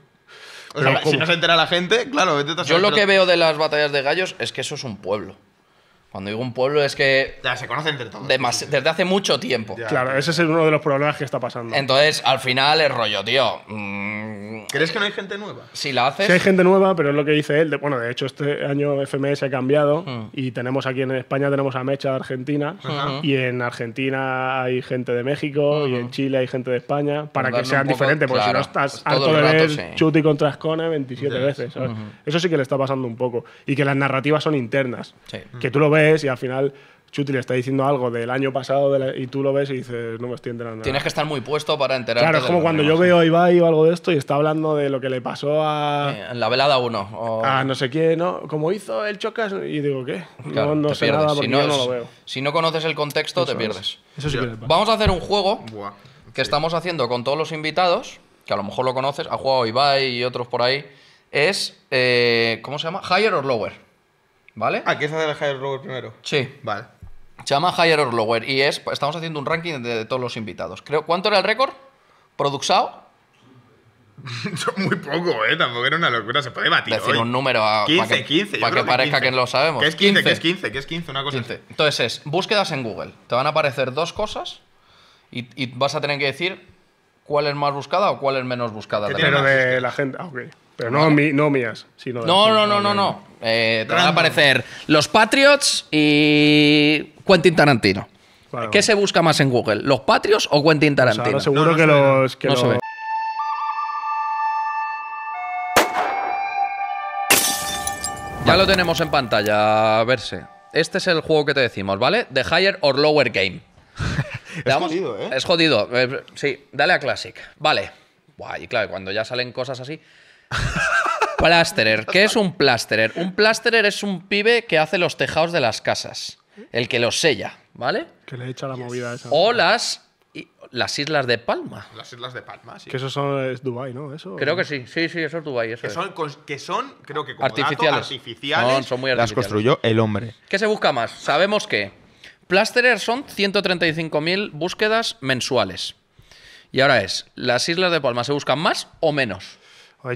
O sea, si no se entera la gente, claro, vete a Yo lo pero- que veo de las batallas de gallos es que eso es un pueblo. Cuando digo un pueblo es que Ya, se conocen entre todos. demas- desde hace mucho tiempo. Ya. Claro, ese es uno de los problemas que está pasando. Entonces, al final es rollo, tío. mm, ¿Crees que no hay gente nueva? si la haces. Sí hay gente nueva, pero es lo que dice él. de- bueno, de hecho, este año FMS ha cambiado Mm. y tenemos aquí en España tenemos a Mecha de Argentina Ajá. y en Argentina hay gente de México y en Chile hay gente de España para que sean diferentes, porque claro, si no estás pues todo harto el de ver sí. Chuti contra Ascone 27 Ya. veces. ¿sabes? Eso sí que le está pasando un poco. Y que las narrativas son internas. Sí. Que tú lo ves y al final Chuti le está diciendo algo del año pasado de la- y tú lo ves y dices, no me estoy enterando. nada". Tienes que estar muy puesto para enterarte. Claro, es como cuando yo veo a Ibai o algo de esto y está hablando de lo que le pasó a, Eh, En la velada 1. a no sé quién, ¿no? Como hizo el Chocas y digo, ¿qué? Claro, no no te sé pierdes. nada si, porque no, yo no lo veo. si no conoces el contexto, te pierdes. Eso sí que le pasa. Vamos a hacer un juego Buah. que estamos haciendo con todos los invitados, que a lo mejor lo conoces, ha jugado Ibai y otros por ahí. Es. eh, ¿Cómo se llama? Higher or Lower. ¿Vale? Ah, ¿quieres hacer el Higher Rover primero? Sí. Vale. Se llama Higher or Lower y es. Estamos haciendo un ranking de, de todos los invitados. Creo, ¿Cuánto era el récord? ¿Produxao? Muy poco, ¿eh? Tampoco era una locura. Se puede batir Decir hoy. un número a- 15, para que, 15. yo para creo que parezca 15. que lo sabemos. Que es 15, que es 15, que es 15, una cosa 15. así. Entonces es búsquedas en Google. Te van a aparecer dos cosas y, y vas a tener que decir cuál es más buscada o cuál es menos buscada. ¿Qué de tiene Pero de la gente. Ah, ok. Pero no, mi- no mías, sino de No, no, no, no, no. Eh, te van a Random. aparecer los Patriots y Quentin Tarantino. ¿Qué se busca más en Google? ¿Los Patriots o Quentin O sea, Tarantino? ahora seguro No, no que se ve, no. los. Que No se los- ve. Ya lo tenemos en pantalla, a verse. Este es el juego que te decimos, ¿vale? The Higher or Lower Game. Le damos- jodido, ¿eh? Es jodido. eh, sí, dale a Classic. Vale. Buah, y claro, cuando ya salen cosas así. Plasterer. ¿Qué es un plasterer? Un plasterer es un pibe que hace los tejados de las casas. El que los sella, ¿vale? Que le echa la movida esa. O las, y- las Islas de Palma. Las Islas de Palma, sí. Que eso son, es Dubai, ¿no? Eso. Creo que sí. Sí, sí, eso es Dubái. Eso Que es. son, que son, creo que como dato, Artificiales. artificiales. Son- son muy Las artificiales. construyó el hombre. ¿Qué se busca más? Sabemos que Plasterer son 135.000 búsquedas mensuales. Y ahora es, ¿las Islas de Palma se buscan más o menos?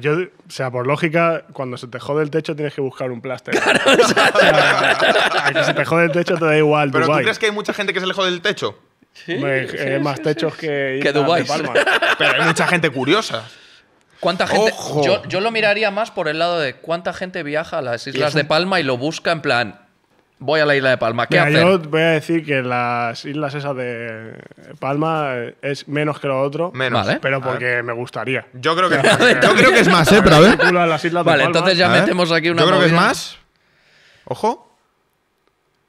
Yo, o sea, por lógica, cuando se te jode el techo tienes que buscar un pláster. o sea, a que se te jode el techo te da igual Pero ¿tú Dubai. crees que hay mucha gente que se alejó del techo? Hombre, eh, más techos que, Que de Palma. Pero hay mucha gente curiosa. ¿Cuánta gente? ¡Ojo! Yo, yo lo miraría más por el lado de cuánta gente viaja a las Islas de Palma y lo busca en plan, voy a la isla de Palma, ¿qué Mira, hacer? yo voy a decir que las islas esas de Palma eh, es menos que lo otro, Menos. Vale. pero porque me gustaría. Yo creo que, yo creo que es más, ¿eh? Pero a ver. Las islas de Vale, Palma. entonces ya metemos aquí una Yo creo que es movida. más. Ojo.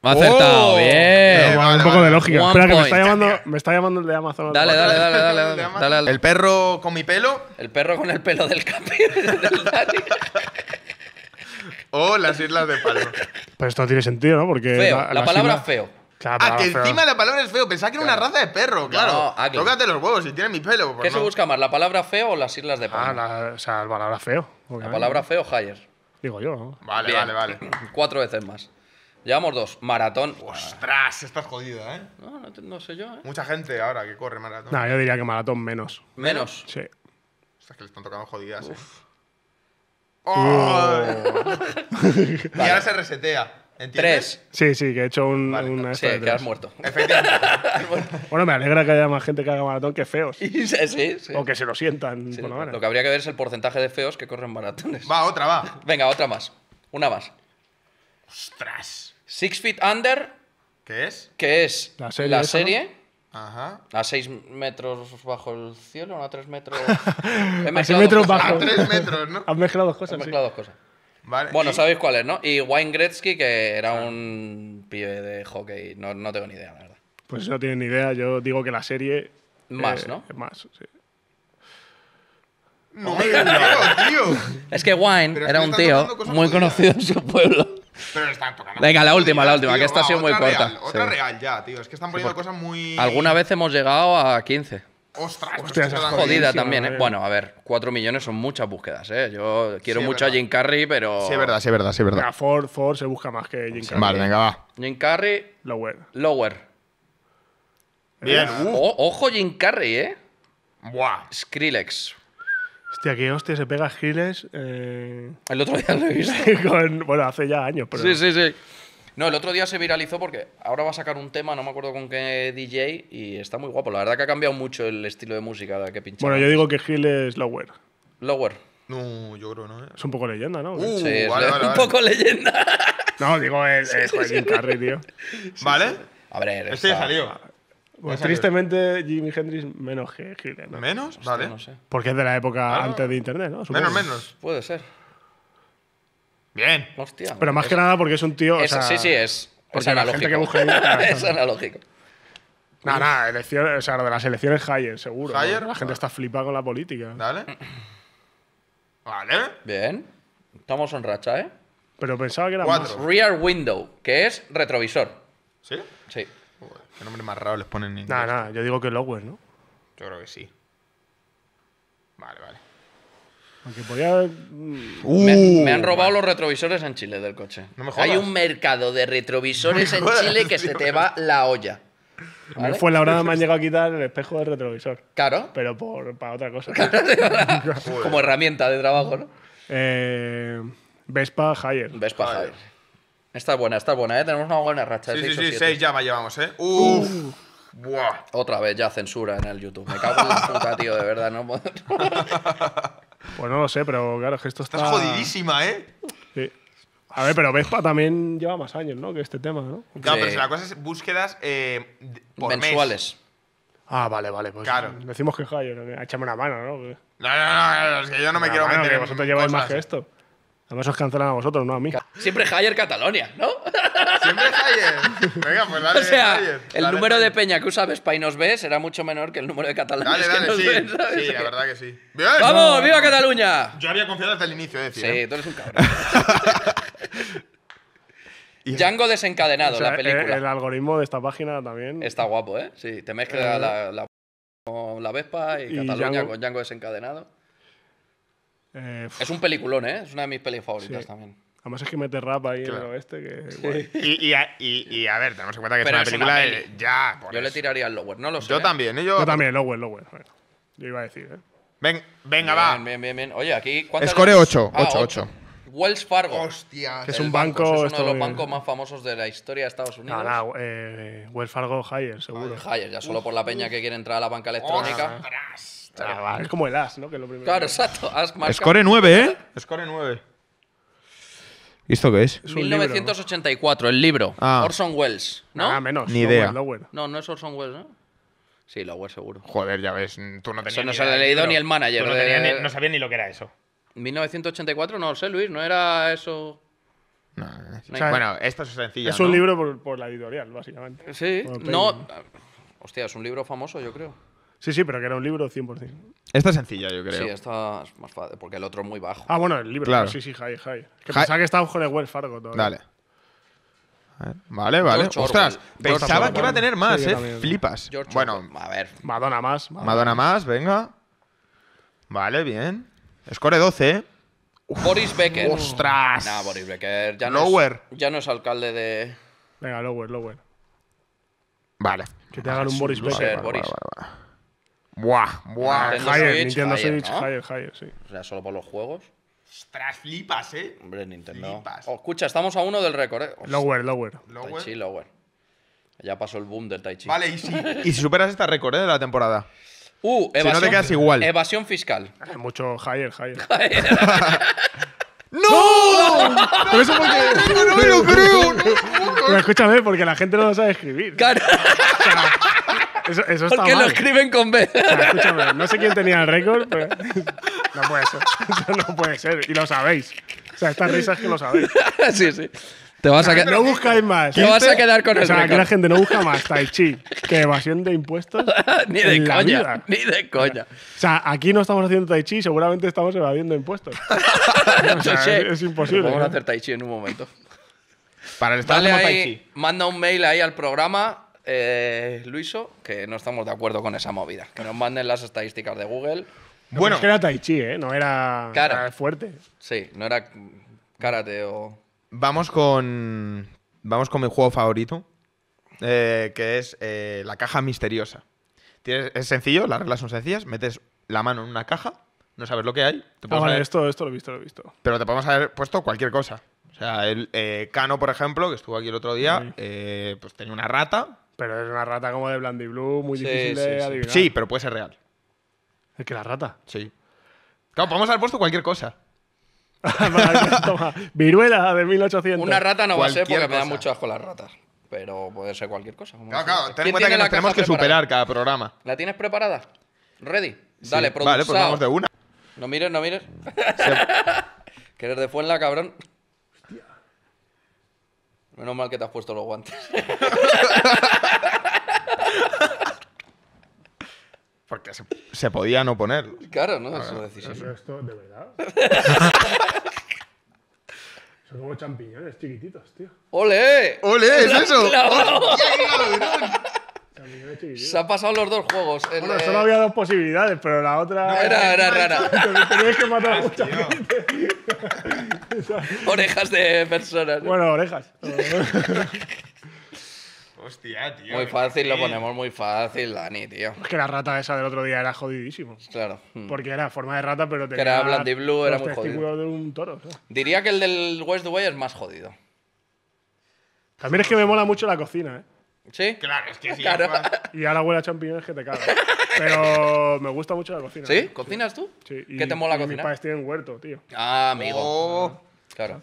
Me ha acertado, ¡Oh! bien. Eh, vale, un poco vale. de lógica. One Espera, que me está, llamando, me está llamando el de Amazon. Dale, dale, dale, dale, dale, dale, al- El perro con mi pelo El perro con el pelo del capi del Dani. O las Islas de Palma. Pero esto no tiene sentido, ¿no? Porque Feo, la- palabra islas- feo. Claro, Ah, que feo. encima la palabra es feo. Pensaba que era una raza de perro, claro. No. Tócate los huevos si tiene mi pelo. pues ¿Qué se busca más, la palabra feo o las Islas de Ah, Palma? la, o sea, la palabra feo. La palabra feo, higher. Digo yo, ¿no? Vale, Bien. vale, vale. Cuatro veces más. Llevamos dos. Maratón. Ostras, estás jodida, ¿eh? No, no, te- no sé yo, ¿eh? Mucha gente ahora que corre maratón. No, yo diría que maratón menos. Menos. Sí. Ostras, que le están tocando jodidas, ¿eh? ¡Oh! y ahora se resetea. ¿Entiendes? Tres. Sí, sí, que he hecho un, Vale, una Sí, esta de que has muerto. Efectivamente. Bueno, me alegra que haya más gente que haga maratón que feos. sí, sí. sí. O que se lo sientan, Sí, por lo que habría que ver es el porcentaje de feos que corren maratones. Va, otra, va. Venga, otra más. Una más. Ostras. Six Feet Under, ¿Qué es? que es La serie esa, ¿no? serie Ajá. A 6 metros bajo el cielo, no a 3 metros. He A mezclado 6 metros cosas. A bajo. tres metros, ¿no? Has mezclado dos He cosas, sí. mezclado dos cosas. Vale. Bueno, y- sabéis cuál es, ¿no? Y Wayne Gretzky, que era un pibe de hockey. No, no tengo ni idea, la verdad. Pues no tienen ni idea. Yo digo que la serie. Más, eh, ¿no? es Más, sí. No me creo, tío. Es que Wayne Pero era un tío muy conocido en su pueblo. Pero están tocando. Venga, la última, la última, tío. que esta ha Va, sido muy otra corta. otra Sí. real ya, tío. Es que están poniendo cosas muy. Alguna vez hemos llegado a 15. Ostras, pues da- jodida. También, ¿eh? eh. Bueno, a ver, 4 millones son muchas búsquedas, ¿eh? Yo quiero Sí, es mucho a. Jim Carrey, pero. Sí, es verdad, sí, es verdad, sí, es verdad. Venga, Ford, Ford se busca más que Jim Carrey. Vale, venga, va. Jim Carrey, Lower. lower. Bien, uh. O- ojo, Jim Carrey, ¿eh? Buah. Skrillex. Hostia, qué hostia se pega Giles. Eh, El otro día lo he visto. con, bueno, hace ya años, pero. Sí, sí, sí. No, el otro día se viralizó porque ahora va a sacar un tema, no me acuerdo con qué DJ, y está muy guapo. La verdad que ha cambiado mucho el estilo de música que pinchaba. Bueno, yo digo que Gil es Lower. Lower. No, yo creo no, eh. Es un poco leyenda, ¿no? Uh, Sí, es vale, le- vale, un vale. poco leyenda. No, digo el, el joder, Jim Carrey, tío. ¿Vale? A ver, Este ya salió. Pues tristemente, Jimi Hendrix menos que ¿no? ¿Menos? Hostia, Vale. no sé. Porque es de la época Ah. antes de internet, ¿no? Supongo. Menos, menos. Puede ser. Bien. Hostia. Pero más es- que nada porque es un tío. o es- sea, sí, sí, es, es la gente analógico. que busca ahí- claro, es analógico. No, no, elecciones, o sea, lo de las elecciones Hayer, seguro. La gente está flipada con la política. Dale. Vale. Bien. Estamos en racha, ¿eh? Pero pensaba que era Cuatro. más. Rear window, que es retrovisor. ¿Sí? Sí. Qué nombre más raro les ponen en inglés. Nada, nada, yo digo que Lower, ¿no? Yo creo que sí. Vale, vale. Aunque podía. mm, Me, me han robado los retrovisores en Chile del coche. No me jodas. Hay un mercado de retrovisores No en jodas, Chile que tío. se te va la olla. A mí ¿Vale? fue la hora me han llegado a quitar el espejo del retrovisor. Claro, Pero por, para otra cosa. Como herramienta de trabajo, ¿no? Eh, Vespa Higher. Vespa. Higher. Esta es buena, esta es buena, ¿eh? Tenemos una buena racha Sí, sí, sí, siete. seis ya me llevamos, ¿eh? Uf. Buah. Otra vez ya censura en el YouTube. Me cago en la puta, tío, de verdad. No puedo- Pues no lo sé, pero claro, es que esto está. Estás jodidísima, ¿eh? Sí. A ver, pero Vespa también lleva más años, ¿no? Que este tema, ¿no? Claro, Sí. pero si la cosa es búsquedas eh, mes. Mensuales. Ah, vale, vale. Pues Claro. Decimos que. ¿no? Échame una mano, ¿no? No, no, no, no, es que yo no me Una quiero mano, meter que vosotros lleváis más que esto. Además os cancelan a vosotros, no a mí. Siempre Higher Catalonia, ¿no? Siempre Hayer. Venga, pues dale, o sea, Hayer. el Dale, número de peña que usa Vespa y nos ve será mucho menor que el número de catalanes Dale, que dale, nos sí. ven, ¿sabes? Sí, la verdad que sí. ¡Bien! ¡Vamos! ¡Viva Cataluña! Yo había confiado desde el inicio, Sí, decir. ¿eh? tú eres un cabrón. Django desencadenado, O sea, la película. El, el algoritmo de esta página también. Está guapo, ¿eh? Sí, te mezcla Eh, la, la, con la Vespa y, y Cataluña Django. con Django desencadenado. Eh, Es un peliculón, ¿eh? Es una de mis pelis favoritas Sí. también. además es que mete rap ahí en Claro. el oeste. Que, guay. Y, y, a- y- y a ver, tenemos en cuenta que Pero es es una una película de- peli. ya, por Yo le eso. tiraría al lower, no lo sé. Yo ¿eh? también, ¿eh? Yo, Yo también, Lower, Lower. Bueno, yo iba a decir, ¿eh? Ven- venga, Bien, va. bien, bien, bien. Oye, aquí. ¿cuántas Score llevamos? 8, Ah, 8, ocho. 8. Wells Fargo. Hostia. Que es un banco, Es uno de los bancos más famosos de la historia de Estados Unidos. Nada, nada, eh, Wells Fargo Higher, seguro. Higher, ya solo por la peña que quiere entrar a la banca electrónica. Ostras. Ah, Es como el As, ¿no? Que es lo primero. Claro, exacto. Has marcado. Score 9, ¿eh? Score 9. ¿Y esto qué es? Es un libro, ¿no? 1984, el libro. Ah. Orson Welles, ¿no? Nada menos. Ni idea. Lower. No, no es Orson Welles, ¿no? Sí, Lower seguro. Joder, ya ves, tú no tenías Eso no ni se lo he leído ni el manager no, de- ni- no sabías ni lo que era eso. 1984, no lo sé, Luis, no era eso. No, sea, Bueno, esto es sencilla, Es un libro por, por la editorial, básicamente. Sí, no. Hostia, es un libro famoso, yo creo. Sí, sí, pero que era un libro 100%. Esta es sencilla, yo creo. Sí, esta es más fácil, porque el otro es muy bajo. Ah, bueno, el libro. Claro. Sí, sí, Higher, Higher. Que Hi- pensaba que estábamos con el Wells Fargo todavía. Dale. Vale, vale. George Ostras, Orwell. pensaba George que iba a tener más, Sí, ¿eh? también. Flipas. George bueno, Orwell. a ver. Madonna más. Madonna. Madonna más, venga. Vale, bien. Score 12, ¿eh? Boris Becker. ¡Ostras! Nah, Boris Becker. Ya no, Lower. es, ya no es alcalde de. Venga, Lower, Lower. Vale. Que te hagan un Boris loser, Becker. Boris. Buah, buah. Nintendo Higher, Switch, Nintendo Higher, Switch, ¿no? Higher, Higher, sí. O sea, solo por los juegos. Ostras, flipas, ¿eh? Hombre, Nintendo. Flipas. Oh, escucha, estamos a uno del récord, ¿eh? Hostia, Lower, Lower. Tai Lower. Chi, lower. Ya pasó el boom del Tai Chi. Vale, y si, y si superas esta récord ¿eh? de la temporada. Uh, no te evasión, quedas igual. Evasión fiscal. Eh, Mucho Higher, Higher. ¡No! Pero eso porque. No, no me lo creo. Pero escúchame, porque la gente no lo sabe escribir. Claro. Eso, eso está Porque lo escriben con B. O sea, escúchame, no sé quién tenía el récord, pero no puede ser. Eso no puede ser. Y lo sabéis. O sea, estas risas que lo sabéis. sí, sí. Te vas a, que- No buscáis más. te vas a quedar con O el sea, récord. la gente no busca más Tai Chi que evasión de impuestos. ni de en la coña. vida. Ni de coña. O sea, aquí no estamos haciendo Tai Chi, seguramente estamos evadiendo impuestos. O sea, es, es imposible. Vamos a hacer tai chi en un momento. Para el estado Dale ahí, tai chi. manda un mail ahí al programa, eh, Luiso, que no estamos de acuerdo con esa movida. Que nos manden las estadísticas de Google. No, Bueno. Es que era Tai Chi, ¿eh? No era, Claro. era fuerte. Sí, no era karate o... Vamos con. Vamos con mi juego favorito. eh, que es eh, la caja misteriosa. Tienes- es sencillo, las reglas son sencillas. Metes la mano en una caja, no sabes lo que hay. Te Ah, puedes vale, haber- esto, esto lo he visto, lo he visto. Pero te podemos haber puesto cualquier cosa. O sea, el eh, Cano, por ejemplo, que estuvo aquí el otro día, Sí. eh, pues tenía una rata. Pero es una rata como de Blandy Blue, muy Sí, difícil sí, de sí. adivinar. Sí, pero puede ser real. Es que la rata. Sí. Claro, podemos haber puesto cualquier cosa. Toma. Viruela de 1800. Una rata no va a ser porque me da mucho asco las ratas. Pero puede ser cualquier cosa. como Claro, claro, ten en ¿Quién cuenta tiene que nos tenemos que preparada? superar cada programa. ¿La tienes preparada? ¿Ready? Dale, producción. Vale, pues vamos de una. No mires, no mires. que eres de Fuenla, cabrón. Menos mal que te has puesto los guantes. Porque se, se podía no ponerlo. claro, ¿no? Es su decisión. Pero esto, de verdad. Son como champiñones chiquititos, tío. ¡Ole! ¡Ole! ¿Es eso? Champiñones chiquititos. Se han pasado los dos juegos. El, Bueno, eh, solo había dos posibilidades, pero la otra. Era, era rara. Teníais que matar a mucha gente. Orejas de personas. Bueno, orejas. Hostia, tío. muy fácil, lo ponemos muy fácil, Dani, tío. Es que la rata esa del otro día era jodidísimo. Claro. Porque era forma de rata, pero tenía. era Blandy Blue, era muy jodido. de un toro. ¿sabes? Diría que el del West Dubai es más jodido. También es que me mola mucho la cocina, ¿eh? ¿Sí? Claro, es que sí. Claro. Y ahora huele a champiñones que te cagas. Pero me gusta mucho la cocina. ¿Sí? ¿eh? ¿Cocinas tú? Sí. y- ¿Qué te mola y Mis cocinar? padres tienen huerto, tío. Ah, amigo. Oh, Claro.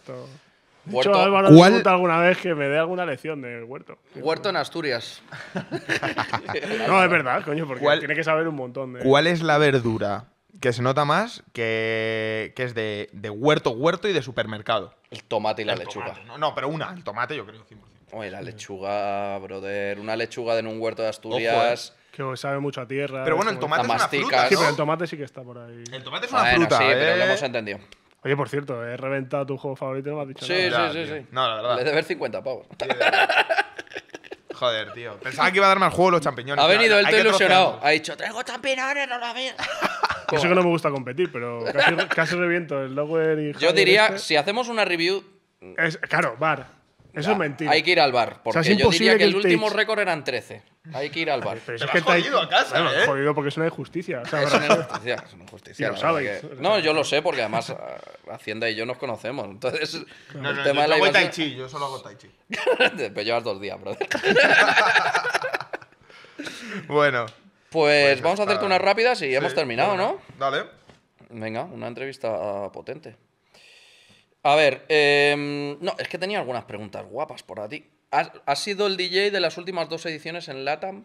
De Huerto- hecho, Álvaro ¿Cuál- me alguna vez que me dé alguna lección del huerto. Huerto en Asturias. No, es verdad, coño, porque ¿Cuál- tiene que saber un montón de. ¿Cuál es la verdura que se nota más que, que es de, de huerto, huerto y de supermercado? El tomate y la El lechuga. tomate, No, no, pero una, el tomate yo creo 100%. Oye, la lechuga, brother. Una lechuga en un huerto de Asturias. Que sabe mucho a tierra. Pero bueno, el tomate es una masticas. fruta, Sí, ¿no? pero el tomate sí que está por ahí. El tomate es una Bueno, fruta, sí, pero ¿eh? lo hemos entendido. Oye, por cierto, he reventado tu juego favorito y no me has dicho Sí, nada. sí, Ya, sí, tío. sí. No, la verdad. Le debe 50 pavos. Joder, tío. Pensaba que iba a dar más juego los champiñones. Ha venido él todo ilusionado. Ha dicho, traigo champiñones, no la. Yo sé que no me gusta competir, pero casi, casi reviento el Lower y Yo diría, este. si hacemos una review, Es, claro, bar. Eso es mentira. hay que ir al bar. Porque es yo imposible diría que, que el el último récord eran 13. Hay que ir al bar. Pero Te es que Tai- jodido a casa, Bueno, ¿eh? Jodido porque es una injusticia. o sea, Es una injusticia, es una injusticia. Y lo sabéis. que- No, yo lo sé porque además ah, Hacienda y yo nos conocemos. Entonces, No, el no, tema yo de la hago tai chi, yo solo hago tai chi. Pero llevas dos días, brother. Bueno. Pues vamos a hacerte unas rápidas y hemos terminado, ¿no? Dale. Venga, una entrevista potente. A ver, em, no, es que tenía algunas preguntas guapas por ti. ¿Has, has sido el DJ de las últimas dos ediciones en LATAM?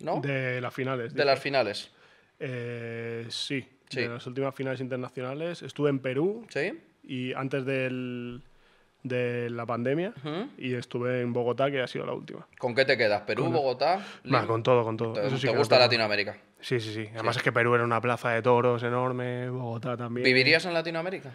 ¿No? De, De las finales. las dices. finales. Eh, sí, Sí. de las últimas finales internacionales. Estuve en Perú ¿Sí? y antes del, de la pandemia y estuve en Bogotá, que ha sido la última. ¿Con qué te quedas? ¿Perú, Bogotá? Lima? con todo, con todo. ¿Te, Eso sí te gusta. Latinoamérica? Sí, sí, sí. Además es que Perú era una plaza de toros enorme, Bogotá también. ¿Vivirías en Latinoamérica?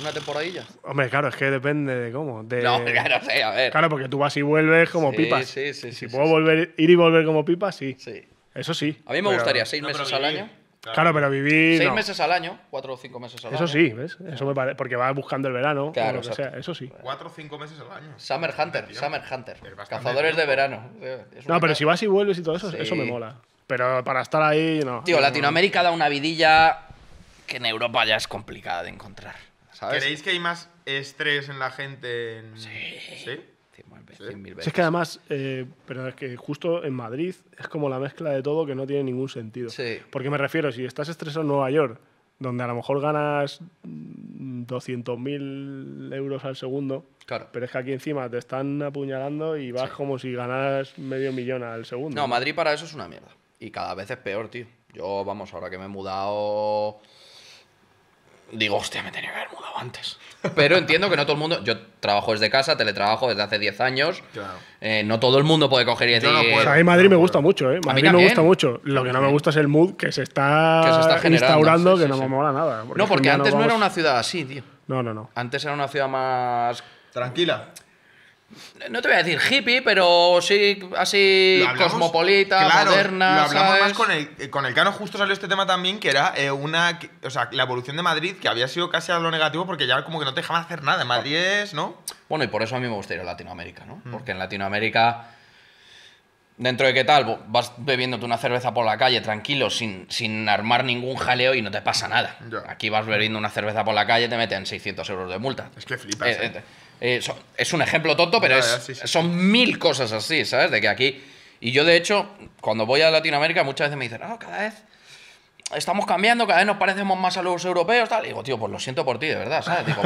¿Una temporadilla? Hombre, claro, es que depende de cómo. De... No, claro, sí, a ver. Claro, porque tú vas y vuelves como Sí, pipas. sí, sí, si sí, puedo sí, volver, ir y volver como pipas, sí. Sí. Eso sí. A mí me Pero- gustaría seis No, meses al año. Claro, pero vivir. Seis no. meses al año, cuatro o cinco meses al año. Eso sí, ¿ves? Eso me parece. Porque vas buscando el verano. Claro, o lo que exacto. sea. Eso sí. Cuatro o cinco meses al año. Summer Hunter, Summer Hunter. Cazadores de verano. No, pero si vas y vuelves y todo eso, Sí. eso me mola. Pero para estar ahí, no. Tío, No, Latinoamérica da una vidilla que en Europa ya es complicada de encontrar. ¿Sabes? ¿Creéis que hay más estrés en la gente? En... Sí. ¿Sí? Veces, Si es que además, eh, pero es que justo en Madrid es como la mezcla de todo que no tiene ningún sentido. Sí. Porque me refiero, si estás estresado en Nueva York, donde a lo mejor ganas mm, 200.000 euros al segundo. Claro. Pero es que aquí encima te están apuñalando y vas como si ganaras medio millón al segundo. No, Madrid para eso es una mierda. Y cada vez es peor, tío. Yo, vamos, ahora que me he mudado. Digo, hostia, me tenía que haber mudado antes. Pero entiendo que no todo el mundo. Yo trabajo desde casa, teletrabajo desde hace 10 años. Claro. Eh, no todo el mundo puede coger y decir. no O puedo. sea, a mí Madrid me gusta mucho, ¿eh? Madrid me gusta mucho. Lo que no me gusta es el mood que se está, Que se está generando, instaurando, sí, que sí, no sí. me mola nada. no, porque antes no era vamos- una ciudad así, tío. No, no, no. Antes era una ciudad más. Tranquila. No te voy a decir hippie, pero sí así hablamos- cosmopolita, claro, moderna. Lo hablamos ¿sabes? más con el, eh, con el Cano, justo salió este tema también, que era eh, una. O sea, la evolución de Madrid, que había sido casi a lo negativo, porque ya como que no te dejaban hacer nada. En Madrid es, ¿no? Bueno, y por eso a mí me gusta ir a Latinoamérica, ¿no? Mm. Porque en Latinoamérica, dentro de qué tal, vas bebiéndote una cerveza por la calle tranquilo, sin, sin armar ningún jaleo y no te pasa nada. Aquí vas bebiendo una cerveza por la calle, te meten 600 euros de multa. Es que flipas. Eh, eh. Eh, so- es un ejemplo tonto, pero Ya, es- ya, sí, sí, son mil cosas así, ¿sabes? De que aquí. Y yo, de hecho, cuando voy a Latinoamérica, muchas veces me dicen, no, cada vez estamos cambiando, cada vez nos parecemos más a los europeos, tal. Y digo, tío, pues lo siento por ti, de verdad, ¿sabes? Digo,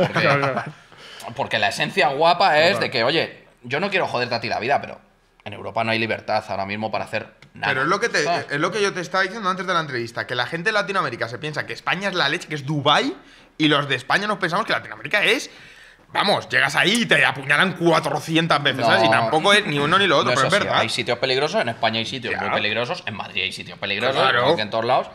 porque, la esencia guapa es de que, oye, yo no quiero joderte a ti la vida, pero en Europa no hay libertad ahora mismo para hacer nada. Pero es lo, que te, ¿sabes? es lo que yo te estaba diciendo antes de la entrevista, que la gente de Latinoamérica se piensa que España es la leche, que es Dubai y los de España nos pensamos que Latinoamérica es... Vamos, llegas ahí y te apuñalan 400 veces, No. ¿sabes? Y tampoco es ni uno ni lo otro, No pero es así, verdad. Hay sitios peligrosos, en España hay sitios Ya. muy peligrosos, en Madrid hay sitios peligrosos, Claro. en todos lados.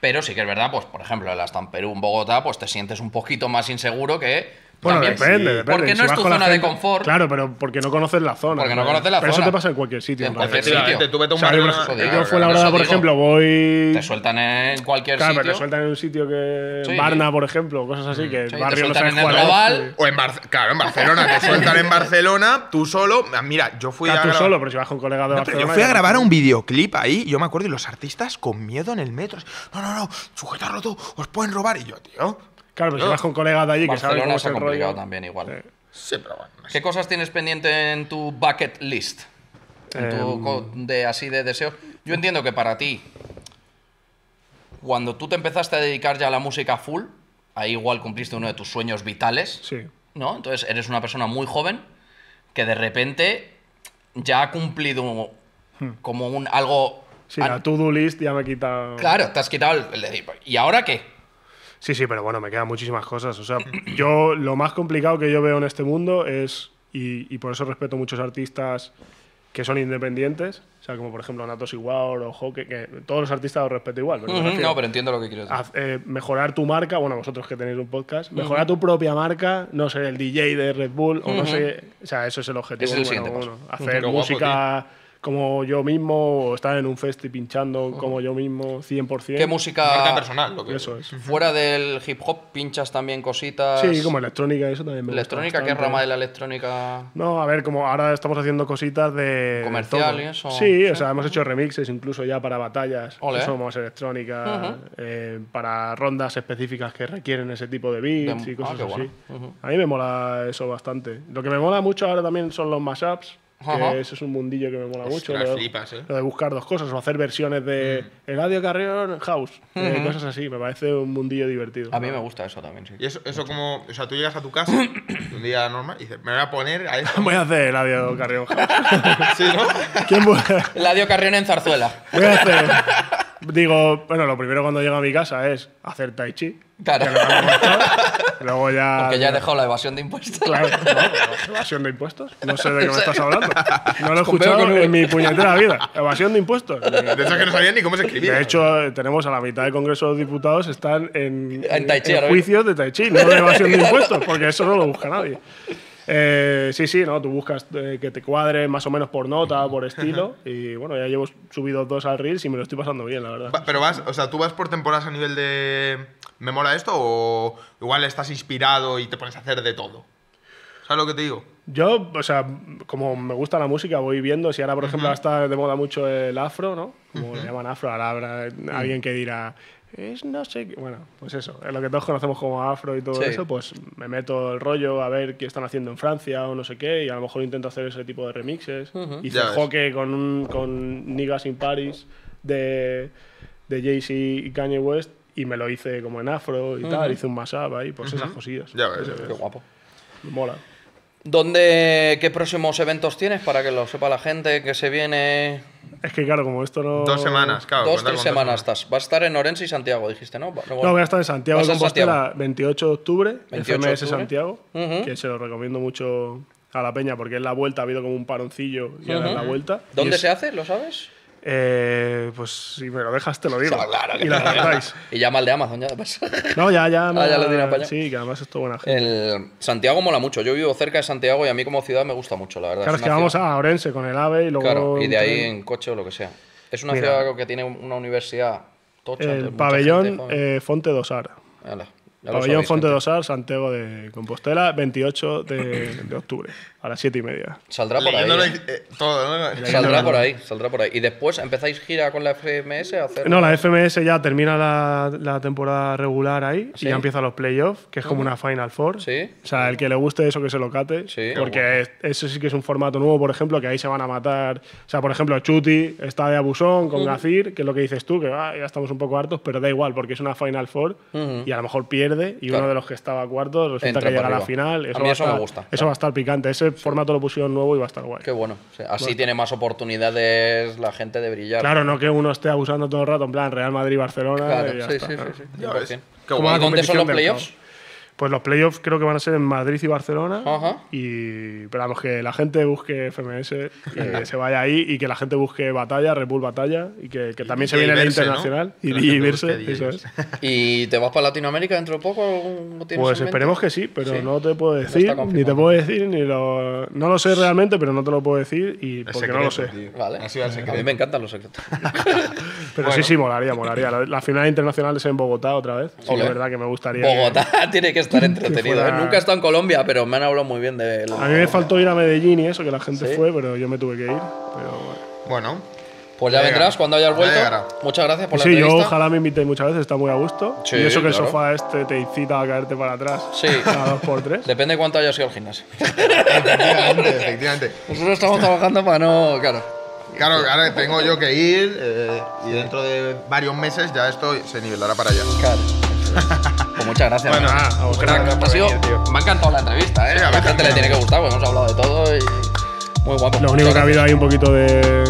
Pero sí que es verdad, pues por ejemplo, en la en Perú, en Bogotá, pues te sientes un poquito más inseguro que. Bueno, también- depende, sí. depende. Porque Si no es tu zona de gente- confort. Claro, pero porque no conoces la zona. Porque no conoces la pero zona. eso te pasa en cualquier sitio. En cualquier realidad. sitio. Tú vete a un O sea, barrio- yo, digo, fue la verdad, por digo. ejemplo, voy. Te sueltan en cualquier Claro, pero sitio. te sueltan en un sitio que. Sí. Barna, por ejemplo, cosas así, que Sí, el te barrio no sueltan sabes en el cuál es, Raval. y- O en Bar- claro, en Barcelona, te sueltan en Barcelona, tú solo. Mira, yo fui Claro, a. tú grabar- solo, pero si vas con colegas de No, pero Barcelona. yo fui a grabar un videoclip ahí, yo me acuerdo, y los artistas con miedo en el metro. No, no, no, sujetarlo tú, os pueden robar. Y yo, tío. Claro, pero si Yo- vas con colegas de allí que saben Barcelona cómo es está el complicado rollo. también igual. Sí. Sí, pero bueno. no sé. ¿Qué cosas tienes pendiente en tu bucket list? En tu Em. de así de deseos. Yo entiendo que para ti, cuando tú te empezaste a dedicar ya a la música full, ahí igual cumpliste uno de tus sueños vitales, Sí. ¿no? Entonces eres una persona muy joven que de repente ya ha cumplido como un algo. Hmm. Sí, la to-do list ya me he quitado. Claro, te has quitado el, el decir, ¿y ahora qué? Sí, sí, pero bueno, me quedan muchísimas cosas. O sea, yo lo más complicado que yo veo en este mundo es, y, y por eso respeto muchos artistas que son independientes, o sea, como por ejemplo Natos Igual o Hockey, que todos los artistas los respeto igual. Pero No, pero entiendo lo que quieres decir. eh, mejorar tu marca, bueno, vosotros que tenéis un podcast, mejorar tu propia marca, no ser el DJ de Red Bull, o no sé, o sea, eso es el objetivo. Es el siguiente paso. Hacer guapo, música como yo mismo, o estar en un festi pinchando como yo mismo, 100%. ¿Qué Marca música personal, lo que Eso es. fuera del hip hop pinchas también cositas? Sí, como electrónica, eso también me gusta ¿Electrónica? ¿Qué bastante. rama de la electrónica? No, a ver, como ahora estamos haciendo cositas de. Comercial y eso. Sí, Sí. o sea, hemos hecho remixes incluso ya para batallas. Ole. que somos electrónica, eh, para rondas específicas que requieren ese tipo de beats De- y cosas ah, qué así. bueno. A mí me mola eso bastante. Lo que me mola mucho ahora también son los mashups. Ajá. Que eso es un mundillo que me mola mucho. Ostras, Lo de, flipas, eh. lo de buscar dos cosas o hacer versiones de Eladio Carrión House. eh, cosas así. Me parece un mundillo divertido. A mí me gusta eso también, sí. Y eso, eso como. O sea, tú llegas a tu casa un día normal y dices, me voy a poner a esto. Voy a hacer Eladio Carrión House. Sí, ¿no? ¿Quién bu- Ladio Carrión en Zarzuela. Voy a hacer. Digo, bueno, lo primero cuando llego a mi casa es hacer tai chi. Claro. Luego ya. Porque ya he dejado la evasión de impuestos. Claro, no, evasión de impuestos. No sé de qué me estás hablando. No lo he escuchado con en mi puñetera vida. Evasión de impuestos. De hecho, que no sabían ni cómo se escribía. De hecho, tenemos a la mitad del Congreso de los Diputados están en, En Tai Chi ahora juicios de Tai Chi, no de evasión de impuestos, porque eso no lo busca nadie. Eh, sí, sí, ¿no? Tú buscas eh, que te cuadre más o menos por nota, por estilo. Y bueno, ya llevo subido dos al Reels y me lo estoy pasando bien, la verdad. Pero vas, o sea, tú vas por temporadas a nivel de. ¿Me mola esto? O igual estás inspirado y te pones a hacer de todo. ¿Sabes lo que te digo? Yo, o sea, como me gusta la música, voy viendo. Si ahora, por ejemplo, está de moda mucho el afro, ¿no? Como le llaman afro, ahora habrá alguien que dirá, es no sé qué. Bueno, pues eso, es lo que todos conocemos como afro y todo Sí. eso, pues me meto el rollo a ver qué están haciendo en Francia o no sé qué, y a lo mejor intento hacer ese tipo de remixes. Hice Ya ves. Hockey con, un- con Niggas in Paris de, de Jay-Z y Kanye West. y me lo hice como en afro y tal, hice un mashup ahí, pues esas cosillas. Ya ves. Qué guapo. Me Mola. ¿Dónde, qué próximos eventos tienes para que lo sepa la gente que se viene? Es que claro, como esto no... Dos semanas, claro. dos, tres semanas estás. Vas a estar en Orense y Santiago, dijiste, ¿no? No, voy a estar en Santiago de Compostela, Santiago. 28 de octubre, 28 de FMS octubre. Santiago, que se lo recomiendo mucho a la peña porque en la vuelta ha habido como un paroncillo y ahora en la vuelta. ¿Dónde es- se hace? ¿Lo sabes? Eh, pues si me lo dejas te lo digo. Claro que y lo acertáis. Y llama al de Amazon ya de paso. No, ya, ya. Ah, ya lo para allá. Sí, que además es todo buena gente. El Santiago mola mucho. Yo vivo cerca de Santiago y a mí como ciudad me gusta mucho, la verdad. Claro, es que una vamos ciudad- a Orense con el AVE y luego. Claro, y de ahí en coche o lo que sea. Es una Mira. ciudad que tiene una universidad tocha. El pabellón gente eh, Fonte Dosar. Ala, Pabellón sabéis, Fonte gente. Dosar, Santiago de Compostela, 28 de, de octubre, a las 7 y media. Saldrá por ahí. ¿eh? eh, todo, ¿no? Saldrá por ahí, saldrá por ahí. Y después empezáis gira con la FMS a hacer. No, la FMS ya termina la, la temporada regular ahí ¿Sí? y ya empiezan los playoffs, que es como una Final Four. Sí. O sea, el que le guste eso que se lo cate. Sí. Porque es- eso sí que es un formato nuevo, por ejemplo, que ahí se van a matar. O sea, por ejemplo, Chuti está de abusón con Gacir, que es lo que dices tú, que ah, ya estamos un poco hartos, pero da igual, porque es una Final Four y a lo mejor pierde y Claro. uno de los que estaba cuarto resulta Entra que llega a la final. A Eso, mí va eso a me estar, gusta, Eso claro. va a estar picante. Ese formato lo pusieron nuevo y va a estar guay. Qué bueno. O sea, así tiene más oportunidades la gente de brillar. Claro, no que uno esté abusando todo el rato, en plan Real Madrid-Barcelona. Claro, y ya sí, está, sí, claro. sí, sí. Ya ves. 100%. Qué Como guay. la ¿Y dónde son los playoffs? Pues los playoffs creo que van a ser en Madrid y Barcelona. Ajá. Y pero vamos, que la gente busque FMS y que se vaya ahí y que la gente busque batalla, Red Bull batalla y que, que también se DJ viene el Verse, ¿no? internacional Que y la Verse, DJ eso es. ¿Y te vas para Latinoamérica dentro de poco? ¿Lo tienes Pues esperemos que sí, pero Sí. no te puedo decir, ni te puedo decir, ni lo. No lo sé realmente, pero no te lo puedo decir y porque no lo sé. tío. Vale. Así va el A mí me encantan los secretos. Pero sí, sí, molaría, molaría. La, la final internacional es en Bogotá otra vez. Sí, es verdad que me gustaría. que- Bogotá tiene que estar entretenido. fuera- ¿eh? Nunca he estado en Colombia, pero me han hablado muy bien de. A mí me faltó ir a Medellín y eso, que la gente Sí. fue, pero yo me tuve que ir. Pero bueno. Pues ya Ya vendrás cuando hayas Ya vuelto. llegará. Muchas gracias por la sí, yo entrevista. ojalá me invitéis muchas veces, está muy a gusto. Sí, y eso que claro. el sofá este te incita a caerte para atrás. Sí. Cada dos por tres. Depende de cuánto hayas ido al gimnasio. efectivamente, efectivamente. Nosotros estamos trabajando para no. Claro. Claro, ahora tengo yo que ir eh, y dentro de varios meses ya esto se nivelará para allá. Claro. Pues muchas gracias. Bueno, man. nada, a vosotros Crack, gracias por ha sido- venir, me ha encantado la entrevista, ¿eh? Sí, a a la gente le tiene que gustar, porque hemos hablado de todo y. Muy guapo. Lo único que ha habido ahí un poquito de.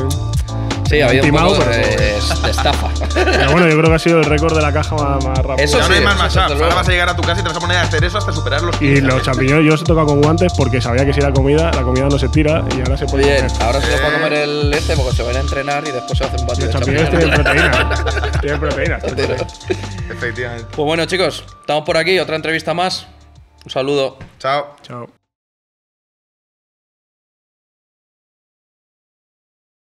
Sí, ha habido un Timao, poco de, pero- de estafa. Pero bueno, yo creo que ha sido el récord de la caja más, más rápido. Eso ya no hay sí, más luego. Ahora vas a llegar a tu casa y te vas a poner a hacer eso hasta superar los Y 15. los champiñones yo os he tocado con guantes porque sabía que si era comida, la comida no se tira y ahora se puede Bien, comer. ahora se lo va a comer el este porque se van a entrenar y después se hace un batido Los de champiñones tienen champiñones. proteína. tienen proteína. Efectivamente. Pues bueno, chicos, estamos por aquí, otra entrevista más. Un saludo. Chao. Chao.